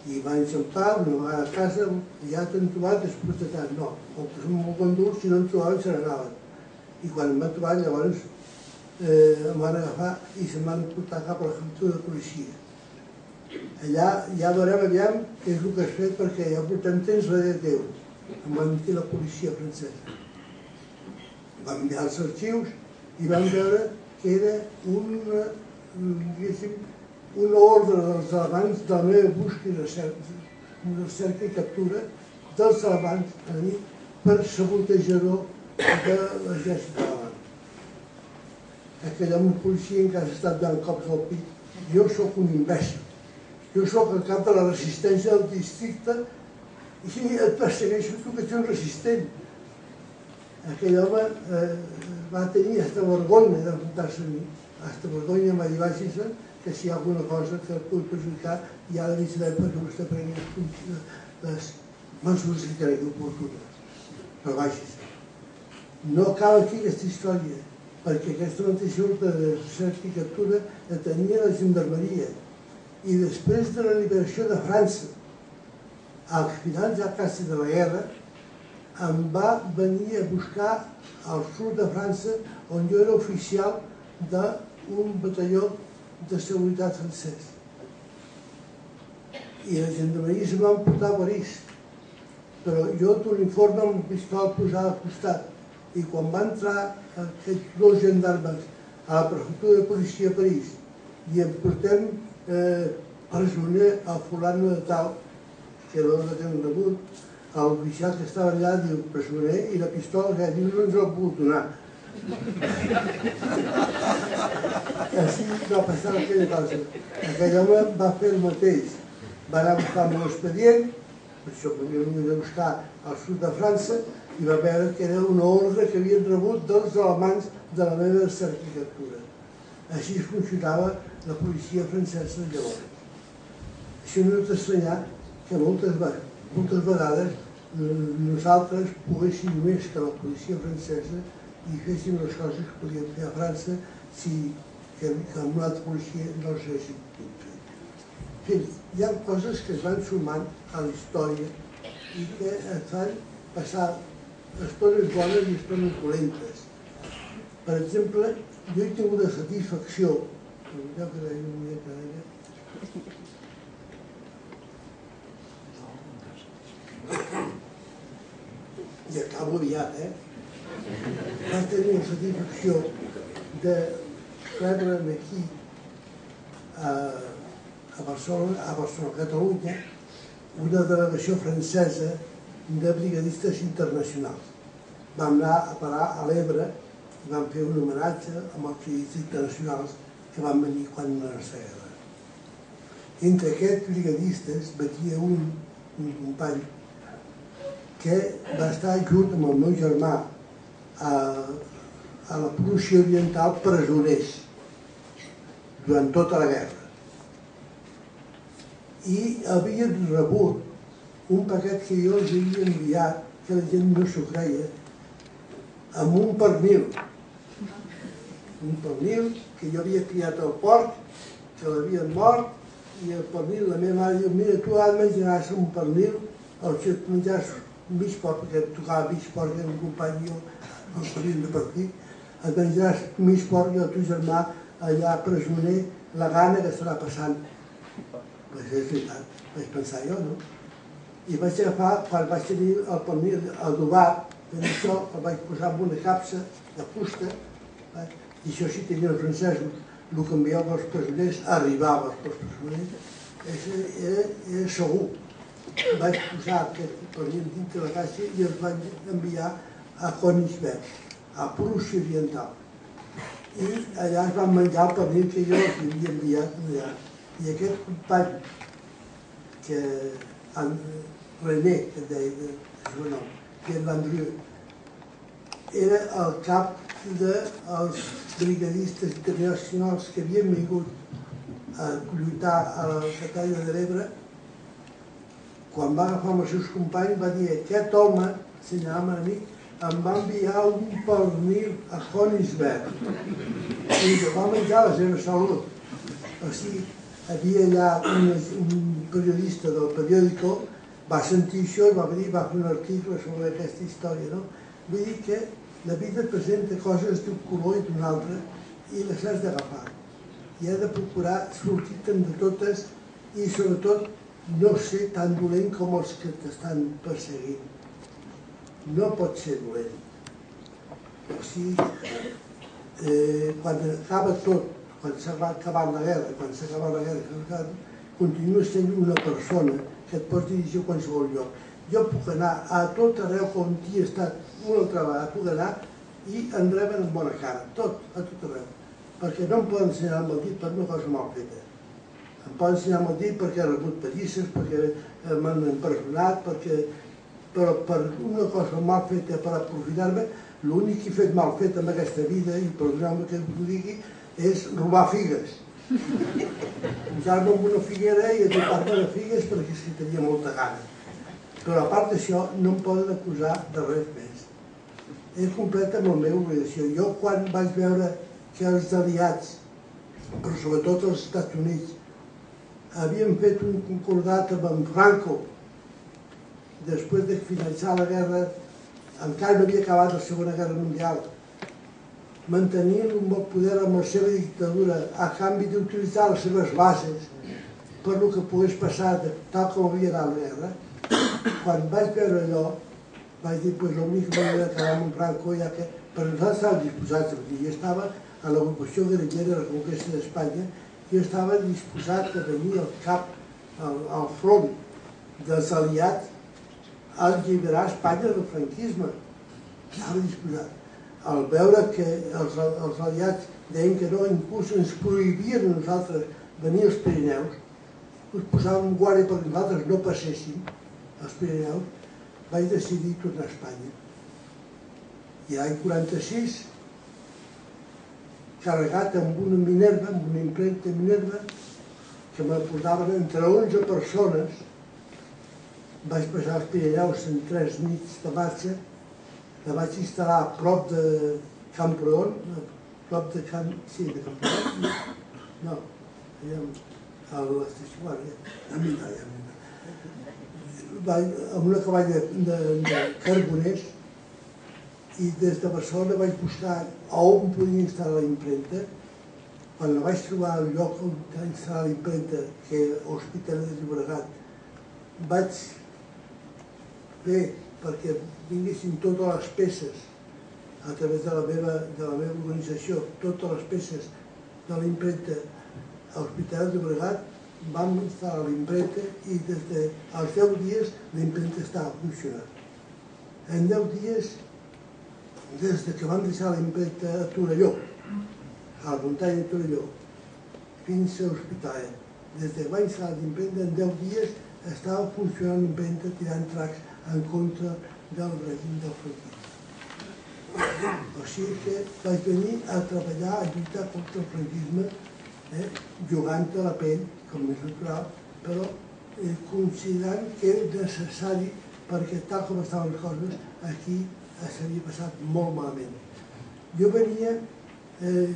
I van enxampar, una vegada a casa, ja t'han trobat després de tant. No, com que són molt bandurs, si no em trobaven se n'anaven. I quan em van trobar, llavors eh, em van agafar i se'm van portar cap a la factura de policia allà ja veurem aviam què és el que has fet perquè ja portem temps darrere teu. Em van dir la policia francesa. Vam mirar els arxius i vam veure era una, una ordre dels alemanys de la meva recerca, una cerca i captura dels alemanys a mi per sabotejador de l'exèrcit alemany. Aquell home policia encara ha estat donant cops al pit. Jo sóc un imbècil jo sóc el cap de la resistència del districte i et persegueixo tu que ets un resistent. Aquell home eh, va tenir aquesta vergonya d'enfrontar-se a mi, aquesta vergonya va dir, vagi que si hi ha alguna cosa que et pugui perjudicar, ja l'avisarem perquè vostè prengui les, les mesures que cregui oportunes. Però vagi No cal aquí aquesta història, perquè aquesta mateixa ordre de certificatura la tenia la gendarmeria, i després de la liberació de França, al final ja quasi de la guerra, em va venir a buscar al sud de França, on jo era oficial d'un batalló de seguretat francès. I la gendarmeria se va portar a París. Però jo l'informe amb un pistol posat al costat. I quan va entrar aquests dos gendarmes a la prefectura de policia a París i em portem eh, presoner a fulano de tal, que no tenen rebut, el oficial que estava allà diu presoner i la pistola que diu no ens l'ha pogut donar. Així va passar aquella cosa. Aquell home va fer el mateix. Va anar a buscar el meu expedient, per això podia venir a buscar al sud de França, i va veure que era una ordre que havien rebut dels alemanys de la meva certificatura. Així funcionava la policia francesa de llavors. Això no és d'estranyar que moltes, moltes vegades eh, nosaltres poguéssim més que la policia francesa i féssim les coses que podíem fer a França si amb una altra policia no s'haguessin pogut fer. En fi, hi ha coses que es van sumant a la història i que et fan passar estones bones i estones dolentes. Per exemple, jo he tingut la satisfacció allò que deia una mica aviat, eh? Vaig tenir la satisfacció de rebre'm aquí a, a Barcelona, a Barcelona, Catalunya, una delegació francesa de brigadistes internacionals. Vam anar a parar a l'Ebre i vam fer un homenatge amb els brigadistes internacionals que van venir quan no era la guerra. Entre aquests brigadistes batia un, un company que va estar junt amb el meu germà a, a la Prússia Oriental presoners durant tota la guerra. I havien rebut un paquet que jo els havia enviat, que la gent no s'ho creia, amb un pernil. Un pernil que jo havia criat al porc, que l'havien mort, i el pernil, la meva mare diu, mira, tu has de menjar un pernil, el que et menjaràs mig porc, perquè tocava mig porc, era un company jo, el s'havien de partir, et menjaràs mig porc i el teu germà allà presoner, la gana que estarà passant. Pues és veritat, vaig pensar jo, no? I vaig agafar, quan vaig tenir el pernil adobat, per això el vaig posar en una capsa de fusta, i això sí tenien els francesos, el que enviava els presoners arribava als presoners, era, era segur. Vaig posar aquest pernil dintre la caixa i els vaig enviar a Königsberg, a Prússia Oriental. I allà es van menjar el pernil que jo els havia enviat allà. I aquest company, que en René, que deia, de seu nom, que és l'Andrieu, era el cap dels brigadistes internacionals que havien vingut a lluitar a la batalla de l'Ebre quan va agafar amb els seus companys va dir aquest home, assenyalàvem a mi, em va enviar un pernil a Königsberg i que va menjar la seva salut. O sigui, havia allà un, un periodista del periòdico va sentir això i va venir, va fer un article sobre aquesta història. No? Vull dir que la vida presenta coses d'un color i d'un altre i les has d'agafar. I has de procurar sortir-te'n de totes i sobretot no ser tan dolent com els que t'estan perseguint. No pot ser dolent. O sigui, eh, quan acaba tot, quan s'ha acabat la guerra, quan s'ha acabat la guerra, continua sent una persona que et pots dirigir a qualsevol lloc. Jo puc anar a tot arreu on hi he estat una altra vegada, puc anar i em reben amb bona cara, tot, a tot arreu. Perquè no em poden ensenyar amb el dit per una cosa mal feta. Em poden ensenyar amb el dit perquè he rebut pallisses, perquè eh, m'han empresonat, perquè... però per una cosa mal feta per aprofitar-me, l'únic que he fet mal fet en aquesta vida, i perdoneu-me que ho digui, és robar figues posar-me en una figuera i atopar-me de figues perquè si tenia molta gana. Però a part d'això no em poden acusar de res més. És completa amb la meva obligació. Jo quan vaig veure que els aliats, però sobretot els Estats Units, havien fet un concordat amb en Franco. Després de finalitzar la guerra, encara no havia acabat la Segona Guerra Mundial, mantenint un bon poder amb la seva dictadura a canvi d'utilitzar les seves bases per el que pogués passar de, tal com havia anat la guerra, quan vaig veure allò, vaig dir, pues l'única manera d'acabar amb Franco, ja que per nosaltres estàvem disposats, dir, jo estava a l'ocupació guerrillera de la conquesta d'Espanya, jo estava disposat a venir al cap, al, al front dels aliats a alliberar Espanya del franquisme. Estava disposat al veure que els, els aliats deien que no, inclús ens prohibien a nosaltres venir als Pirineus, us posàvem guàrdia perquè nosaltres no passéssim als Pirineus, vaig decidir tornar a Espanya. I l'any 46, carregat amb una Minerva, amb una impremta Minerva, que me portaven entre 11 persones, vaig passar als Pirineus en tres nits de marxa, la vaig instal·lar a prop de Camprodon, a prop de Can... sí, de Camprodon, no, allà a l'estació, bueno, a Mina, a Mina. Vaig, amb una cabanya de, de carboners i des de Barcelona vaig buscar a on podia instal·lar la impremta. Quan la vaig trobar al lloc on instal·lar la impremta, que era l'Hospitalet de Llobregat, vaig fer perquè vinguessin totes les peces a través de la meva, de la meva organització, totes les peces de la impremta a l'Hospital de Bregat, vam instal·lar l'impremta i des dels 10 dies l'impremta estava funcionant. En 10 dies, des de que vam deixar l'impremta a Torelló, a la muntanya de Torelló, fins a l'Hospitalet, des que va instal·lar l'impremta, en 10 dies estava funcionant l'impremta tirant tracs en contra del règim del franquisme. O sigui que vaig venir a treballar, a lluitar contra el franquisme, eh, jugant a la pell, com és natural, però eh, considerant que era necessari perquè tal com estaven les coses, aquí s'havia passat molt malament. Jo venia eh,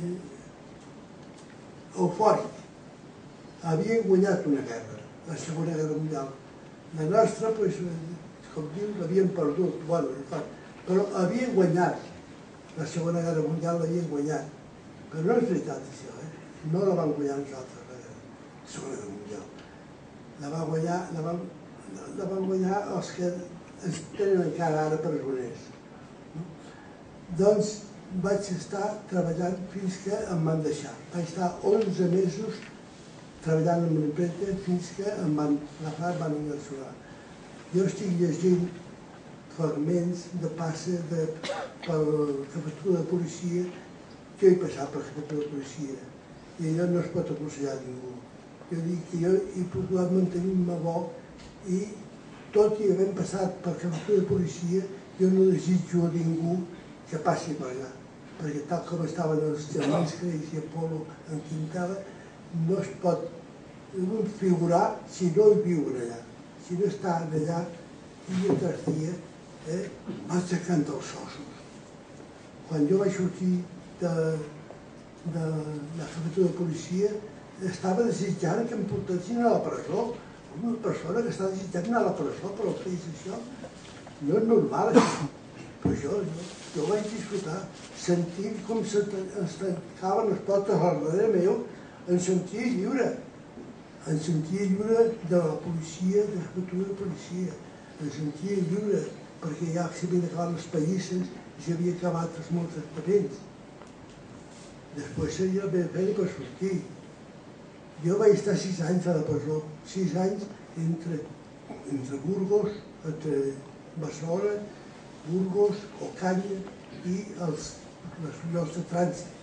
eufòric. Havien guanyat una guerra, la Segona Guerra Mundial. La nostra, pues, com diu, l'havien perdut, bueno, però havien guanyat. La Segona Guerra Mundial l'havien guanyat. Però no és veritat això, eh? No la van guanyar nosaltres, la Segona Guerra Mundial. La van guanyar, la van, la van guanyar els que ens tenen encara ara presoners. Doncs vaig estar treballant fins que em van deixar. Vaig estar 11 mesos treballant amb l'imprenta fins que em van agafar, van ingressar. Jo estic llegint fragments de passe de, per la de policia, jo he passat per la de policia, i allò no es pot aconsellar a ningú. Jo dic que jo he procurat mantenir-me bo i tot i havent passat per la de policia, jo no desitjo a ningú que passi per allà, perquè tal com estaven els germans Creix i Apolo en Quintana, no es pot figurar si no hi viuen allà si no estaven allà dia tras dia eh, aixecant els ossos. Quan jo vaig sortir de, de la jefatura de policia, estava desitjant que em portessin a la presó. Una persona que està desitjant anar a la presó per el que és això. No és normal, això. Però jo, jo, jo vaig disfrutar, sentir com se es tancaven les portes al darrere meu, em sentia lliure. Em sentia lliure de la policia, de la jefatura de policia. Em sentia lliure perquè ja s'havien acabat les pallisses i s'havia acabat els maltractaments. Després seria ben feina per sortir. Jo vaig estar sis anys a la presó, sis anys entre, entre Burgos, entre Barcelona, Burgos, Ocanya i els, els llocs de trànsit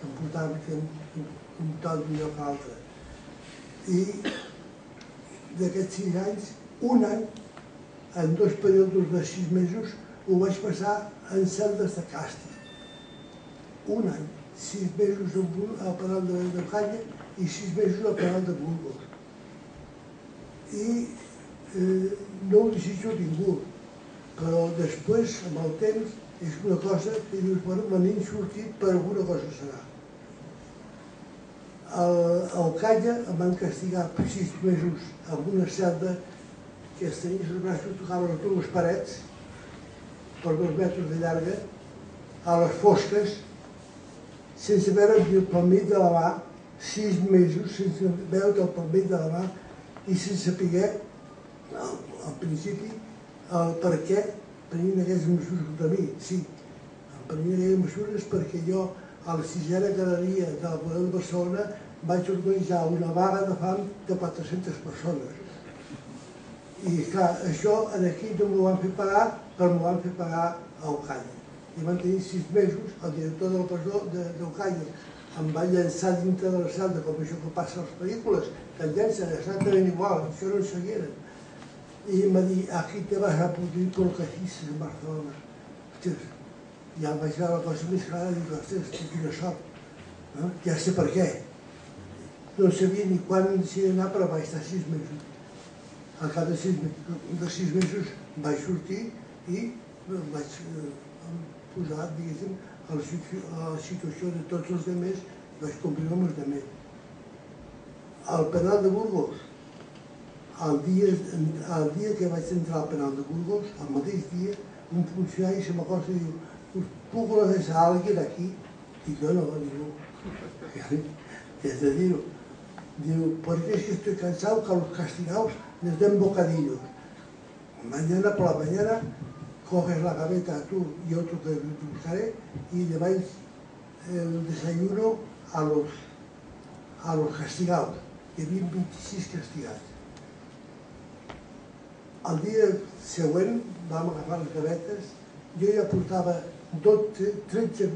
que em portaven, que em, portaven d'un lloc a l'altre. I d'aquests sis anys, un any, en dos períodes de sis mesos, ho vaig passar en celdes de càstig. Un any, sis mesos a Paral de, Canya i sis mesos a Paral de Burgos. I eh, no ho desitjo a ningú, però després, amb el temps, és una cosa que dius, bueno, me n'he sortit per alguna cosa serà. Al, al Canya em van castigar per sis mesos amb una celda que es tenia els braços, tocaven a totes les parets, per dos metres de llarga, a les fosques, sense veure el palmell de la mà, sis mesos sense veure el palmell de la mà i sense saber, al, al principi, el per què prenien aquestes mesures contra mi. Sí, prenien aquelles mesures perquè jo a la sisena galeria de la Model de Barcelona vaig organitzar una vaga de fam de 400 persones. I clar, això aquí no m'ho van fer pagar, però m'ho van fer pagar a Ocanya. I van tenir sis mesos, el director de la presó d'Ocanya em va llançar dintre de la celda, com això que passa a les pel·lícules, que el llancen exactament igual, això no en seguien. Y me di, aquí te vas a pudrir lo que en Barcelona. Hòsties, ja em vaig veure la cosa més clara i dic, ostres, quina sort. No? Ja sé per què. No sabia ni quan decidir anar, però vaig estar sis mesos. Al cap de sis, de sis mesos vaig sortir i vaig eh, posar, diguéssim, a la, situació de tots els demés, vaig complir amb els demés. Al penal de Burgos, el dia, el dia que vaig entrar al penal de Burgos, el mateix dia, un funcionari se m'acosta i diu, us puc conocer a alguien aquí? I jo no, diu, des de dir diu, porque es que estoy cansado que a los castigados les den bocadillos. Mañana por la mañana coges la gaveta tú y otro que buscaré y lleváis el desayuno a los, a los castigados. Hi havia 26 castigats. El dia següent vam agafar les gavetes, jo ja portava 12, 13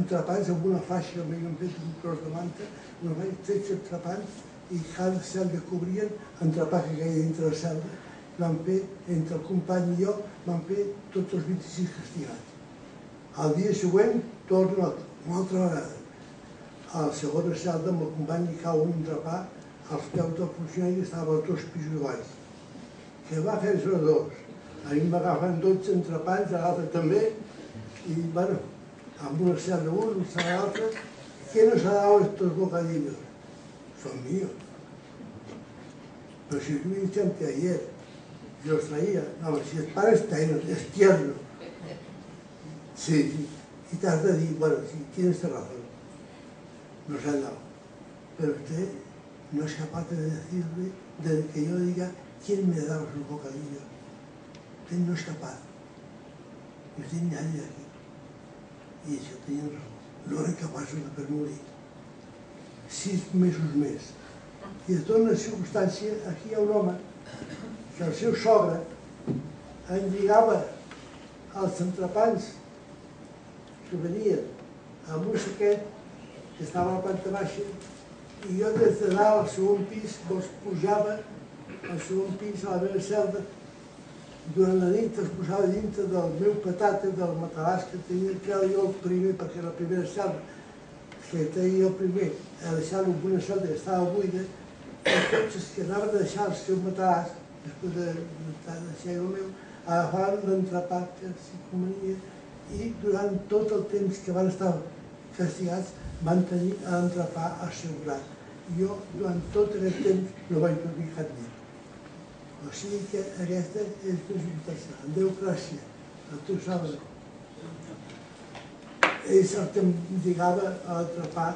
entrepans amb una faixa que m'havien fet un tros de manta, faixa, 13 entrepans, i cada celda cobrien entrepà que caia dintre la celda. Vam fer, entre el company i jo, vam fer tots els 26 castigats. El dia següent, torno una altra vegada. A la segona celda, amb el company hi cau un entrepà, als peus del funcionari estava a dos pisos baix que va fer els dos. A mi m'agafen 12 entrepans, l'altre també, i bueno, amb una cerda un, una cerda l'altre, ¿qué nos ha dado estos bocadillos? Son míos. Pero si viniste anteayer, yo los traía. No, si es para es tierno. Sí, sí. Y te has de decir, bueno, sí, tienes razón. Nos han dado. Pero usted no es capaz de decirle, de que yo diga, ¿quién me da los bocadillos? Usted no es capaz. Y usted ni nadie aquí. I això tenien raó. No eren capaços de per morir. Sis mesos més. I es dona circumstància, aquí hi ha un home que el seu sogre enlligava els entrepans que venien amb un saquet que estava a la planta baixa i jo des de dalt al segon pis els pujava al segon pis a la meva celda durant la nit es posava dintre del meu patata, del matalàs que tenia que jo el primer, perquè la primera celda que tenia el primer, a deixar-lo en una celda que estava buida, els que anaven a deixar el seu matalàs després de, de, de ser el meu, agafaven l'entrepat que s'hi convenia i durant tot el temps que van estar castigats van tenir l'entrepà assegurat. Jo, durant tot aquest temps, no vaig dormir cap nit. Déu gràcia, a tu sabes. És el que em lligava a l'entrepà.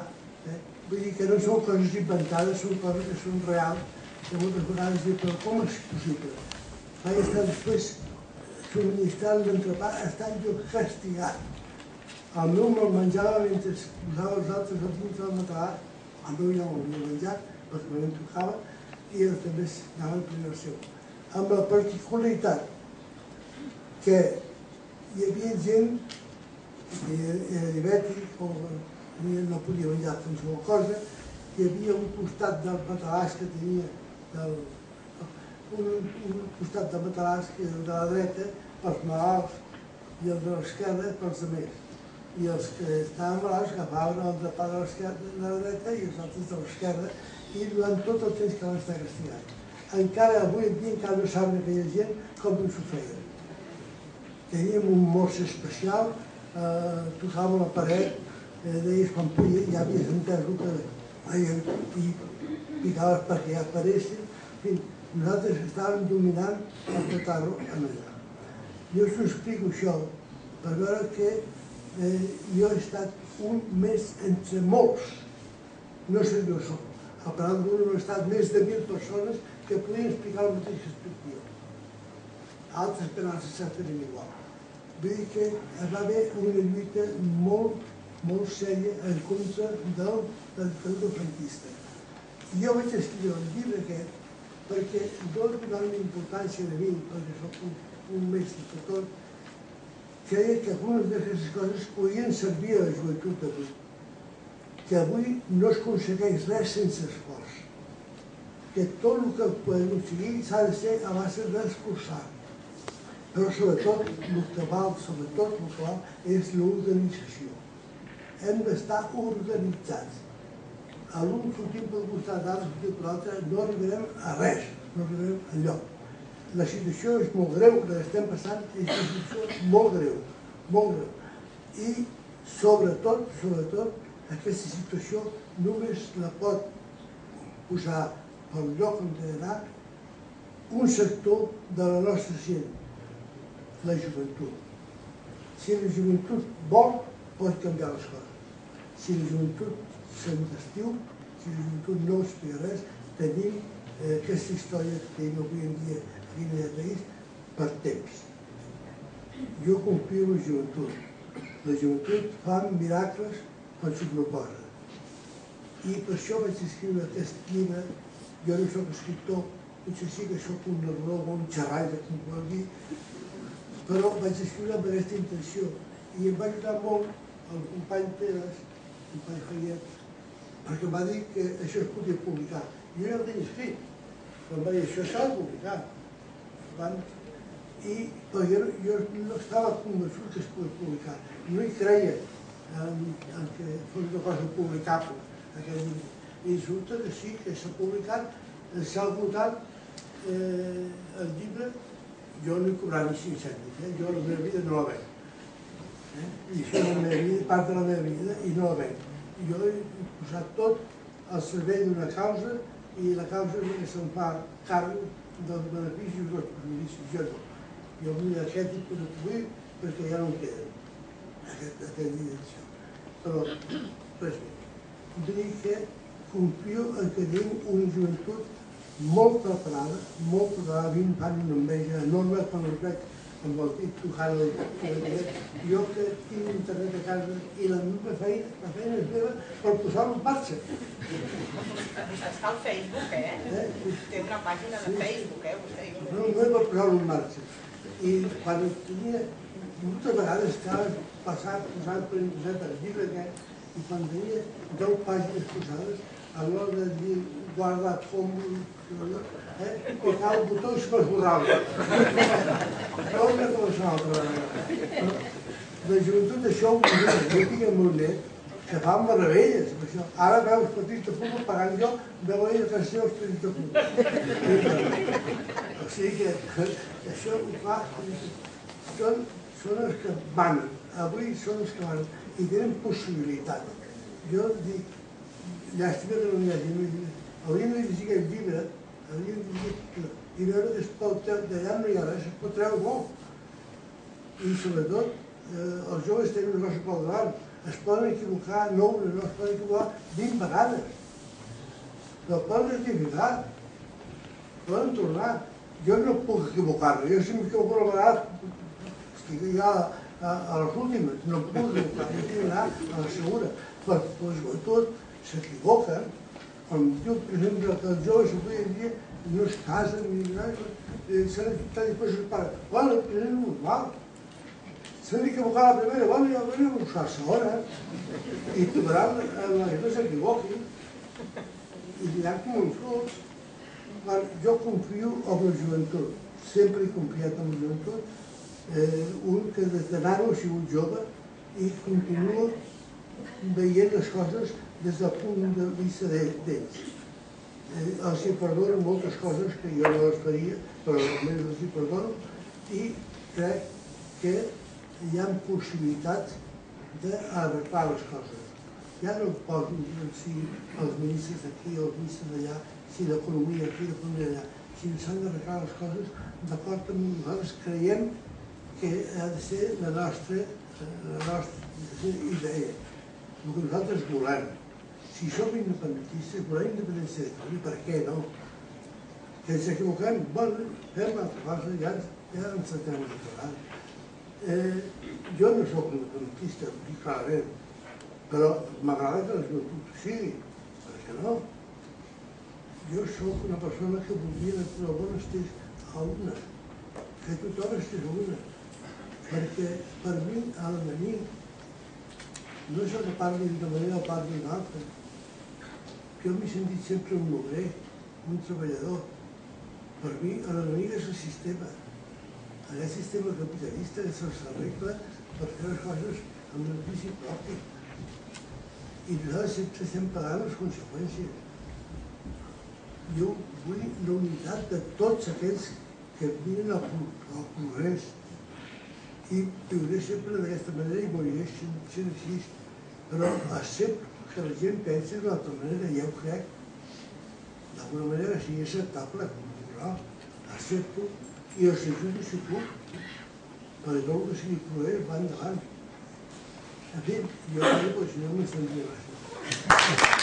Eh? Vull dir que no són coses inventades, són coses que són reals, que moltes vegades dic, però com és possible? Vaig estar després subministrant l'entrepà estant jo castigat. El meu me'l menjava mentre posava els altres a dins del matalàs, el meu ja havia menjat, perquè me tocava, i els també anaven per el seu. Amb la particularitat que hi havia gent que era diabètic o no podia menjar qualsevol cosa, hi havia un costat del matalàs que tenia del, un, un costat de matalàs que era de la dreta pels malalts i el de l'esquerra pels altres. I els que estaven malalts agafaven el de part de de la dreta i els altres de l'esquerra i durant tot el temps que van estar castigats. Encara avui en dia encara no saben aquella gent com s'ho feien. Teníem un mos especial, eh, tocàvem la paret, eh, deies quan podia, ja havies entès el que deien, i picaves perquè ja aparessin. En fi, nosaltres estàvem dominant el petarro en allà. Jo us explico això per veure que eh, jo he estat un mes entre molts, no sé jo soc. Palau d'Uro han estat més de mil persones que podien explicar el mateix que explico jo. Altres penals exactament igual. Vull dir que hi va haver una lluita molt, molt sèria en contra del, del dictador franquista. I jo vaig escriure el llibre aquest perquè dono una importància de mi, perquè soc un, un mestre per tot, creia que algunes d'aquestes coses podien servir a la joventut d'avui. Que avui no es aconsegueix res sense esforç. Que tot el que podem aconseguir s'ha de ser a base d'esforçar. Però sobretot, el que val, sobretot el que val, és l'organització. Hem d'estar organitzats. A l'un sortim pel costat, l'altre sortim per l'altre, no arribarem a res, no arribarem a lloc la situació és molt greu, la que estem passant és una situació molt greu, molt greu. I sobretot, sobretot, aquesta situació només la pot posar pel lloc on ha un sector de la nostra gent, la joventut. Si la joventut vol, pot canviar les coses. Si la joventut se'n destiu, si la joventut no explica res, tenim eh, aquesta història que tenim avui en dia línia de país per temps. Jo confio en la joventut. La joventut fa miracles proposa. I per això vaig escriure aquest llibre. Jo no soc escriptor, potser sí que soc un narrador o un xerraire, com dir, però vaig escriure amb aquesta intenció. I em va ajudar molt el company Teres, el company Javier, perquè em va dir que això es podia publicar. Jo ja ho tenia escrit, però em va dir, això s'ha de publicar van, i jo, jo no estava convençut que es pogués publicar. No hi creia en, en que fos una cosa publicable. I resulta que sí, que s'ha publicat, s'ha votat eh, el llibre, jo no he cobrat ni 5 cèntims, eh? jo la meva vida no la veig. Eh? I això és la meva vida, part de la meva vida, i no la veig. Jo he posat tot al servei d'una causa i la causa és que se'n fa càrrec dels beneficis dels perjudicis, jo no. Jo vull aquest tipus de cuir perquè ja no em queden aquest, aquest direcció. Però, res més. Dir que confio en que tenim una joventut molt preparada, molt preparada, a mi em fan una enveja enorme quan els veig amb el dit tocant el. Jo que tinc internet a casa i la meva feina, la feina és meva per posar-lo en marxa. Està al Facebook, eh? eh? Té una pàgina de Facebook, eh? Vostè. No, no per posar-lo en marxa. I quan tenia, moltes vegades estava passant, posant per internet el llibre aquest, i quan tenia deu pàgines posades, a l'hora de dir guardat com eh? picava el botó i s'esborrava. No una cosa altra vegada. La joventut d'això ho volia, jo tinc el meu net, que fan meravelles amb això. Ara veus partits de futbol pagant jo, veu ell els seus partits de futbol. O sigui que això ho fa, són, són els que van, avui són els que van i tenen possibilitat. Jo dic, llàstima que no n'hi hagi llibres. Hauríem de llegir aquest llibre, hauríem de llegir i veure que es pot treure, d'allà no hi ha res, es pot treure molt. I sobretot, eh, els joves tenen una cosa pel davant, es poden equivocar no una, no es poden equivocar 20 vegades. Però poden rectificar, poden tornar. Jo no puc equivocar-me, jo si m'equivoco una vegada estic ja a, a les últimes, no puc d'anar a la segura. Però, però sobretot, s'equivoquen. Com jo, per exemple, que els joves avui en dia no es casen ni res, eh, s'han equivocat després es paren. Bueno, és normal. S'han d'equivocar la primera, bueno, ja veurem la segona. I trobaran la que no s'equivoqui. I diran com un flux. Jo confio en la joventut, sempre he confiat en la joventut, eh, un que des de nano ha sigut jove i continua veient les coses des del punt de vista d'ells. Eh, els hi perdono moltes coses que jo no les faria, però almenys els hi perdono i crec que hi ha possibilitats d'arreglar les coses. Ja no poso si els ministres d'aquí els ministres d'allà, si l'economia aquí, l'economia allà, si s'han d'arreglar les coses d'acord amb nosaltres creiem que ha de ser la nostra, la nostra idea, el que nosaltres volem. Si som independentistes, volem independència de Catalunya, per què no? Que ens equivoquem, bueno, fem l'altra cosa, ja, ja ens tractem de trobar. Eh, jo no sóc independentista, ho dic clarament, però m'agrada que la joventut sigui, per què no? Jo sóc una persona que voldria que el món estés a una, que tothom estés a una, perquè per mi ha de venir no és que parlin de manera o parlin d'altra. Jo m'he sentit sempre un obrer, un treballador. Per mi l'enemic és el sistema. Aquest sistema capitalista que se'ls arregla per fer les coses amb benefici propi. I nosaltres sempre estem pagant les conseqüències. Jo vull la unitat de tots aquells que miren al progrés i viuré sempre d'aquesta manera i moriré sent així. Però accepto que la gent pensi d'una altra manera, ja ho crec. D'alguna manera sigui acceptable, però accepto i els ajudo si puc, perquè no que sigui cruel, va endavant. En fi, jo crec que si no m'estendria més. Gràcies a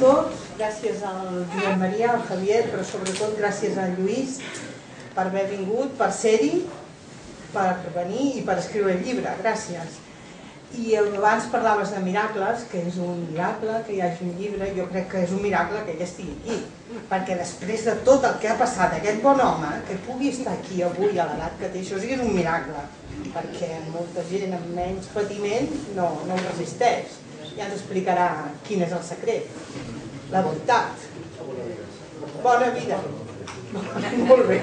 tots, gràcies al Joan Maria, al Javier, però sobretot gràcies a Lluís per haver vingut, per ser-hi, per venir i per escriure el llibre. Gràcies. I abans parlaves de miracles, que és un miracle que hi hagi un llibre, jo crec que és un miracle que ell estigui aquí, perquè després de tot el que ha passat aquest bon home, que pugui estar aquí avui a l'edat que té, això sí que és un miracle, perquè molta gent amb menys patiment no, no resisteix ja ens explicarà quin és el secret. La bondat. Bona vida. Molt bé.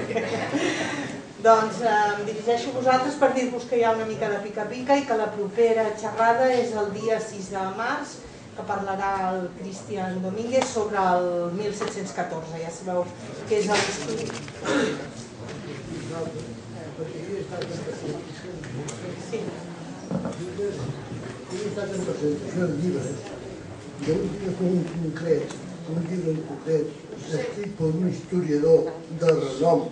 doncs eh, em dirigeixo a vosaltres per dir-vos que hi ha una mica de pica-pica i que la propera xerrada és el dia 6 de març, que parlarà el Cristian Domínguez sobre el 1714. Ja sabeu que és l'estudi. Sí estat en presentació de llibres, d'un llibre un concret, un llibre en concret, escrit per un historiador de renom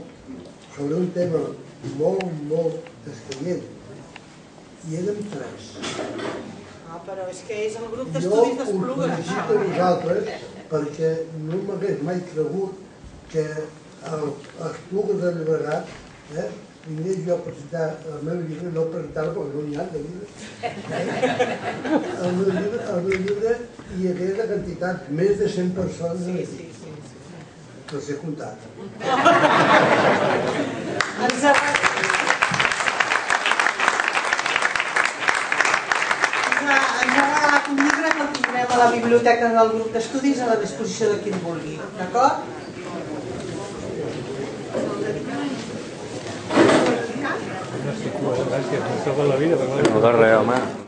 sobre un tema molt, molt escaient. I érem tres. Ah, però és que és el grup Jo d'estudis us d'Esplugues. felicito a vosaltres perquè no m'hagués mai cregut que el, Esplugues de Llobregat eh, vingués jo a presentar el meu llibre, no presentar-lo perquè no n'hi ha de llibre. El meu llibre, el meu llibre hi hagués la quantitat, més de 100 persones Sí, sí, sí. sí. Els he comptat. Ens ha... Ens ha, ens ha regalat un llibre que el tindrem a la biblioteca del grup d'estudis a la disposició de qui en vulgui, d'acord? El de Gràcies, m'ha salvat la vida. No de res, home.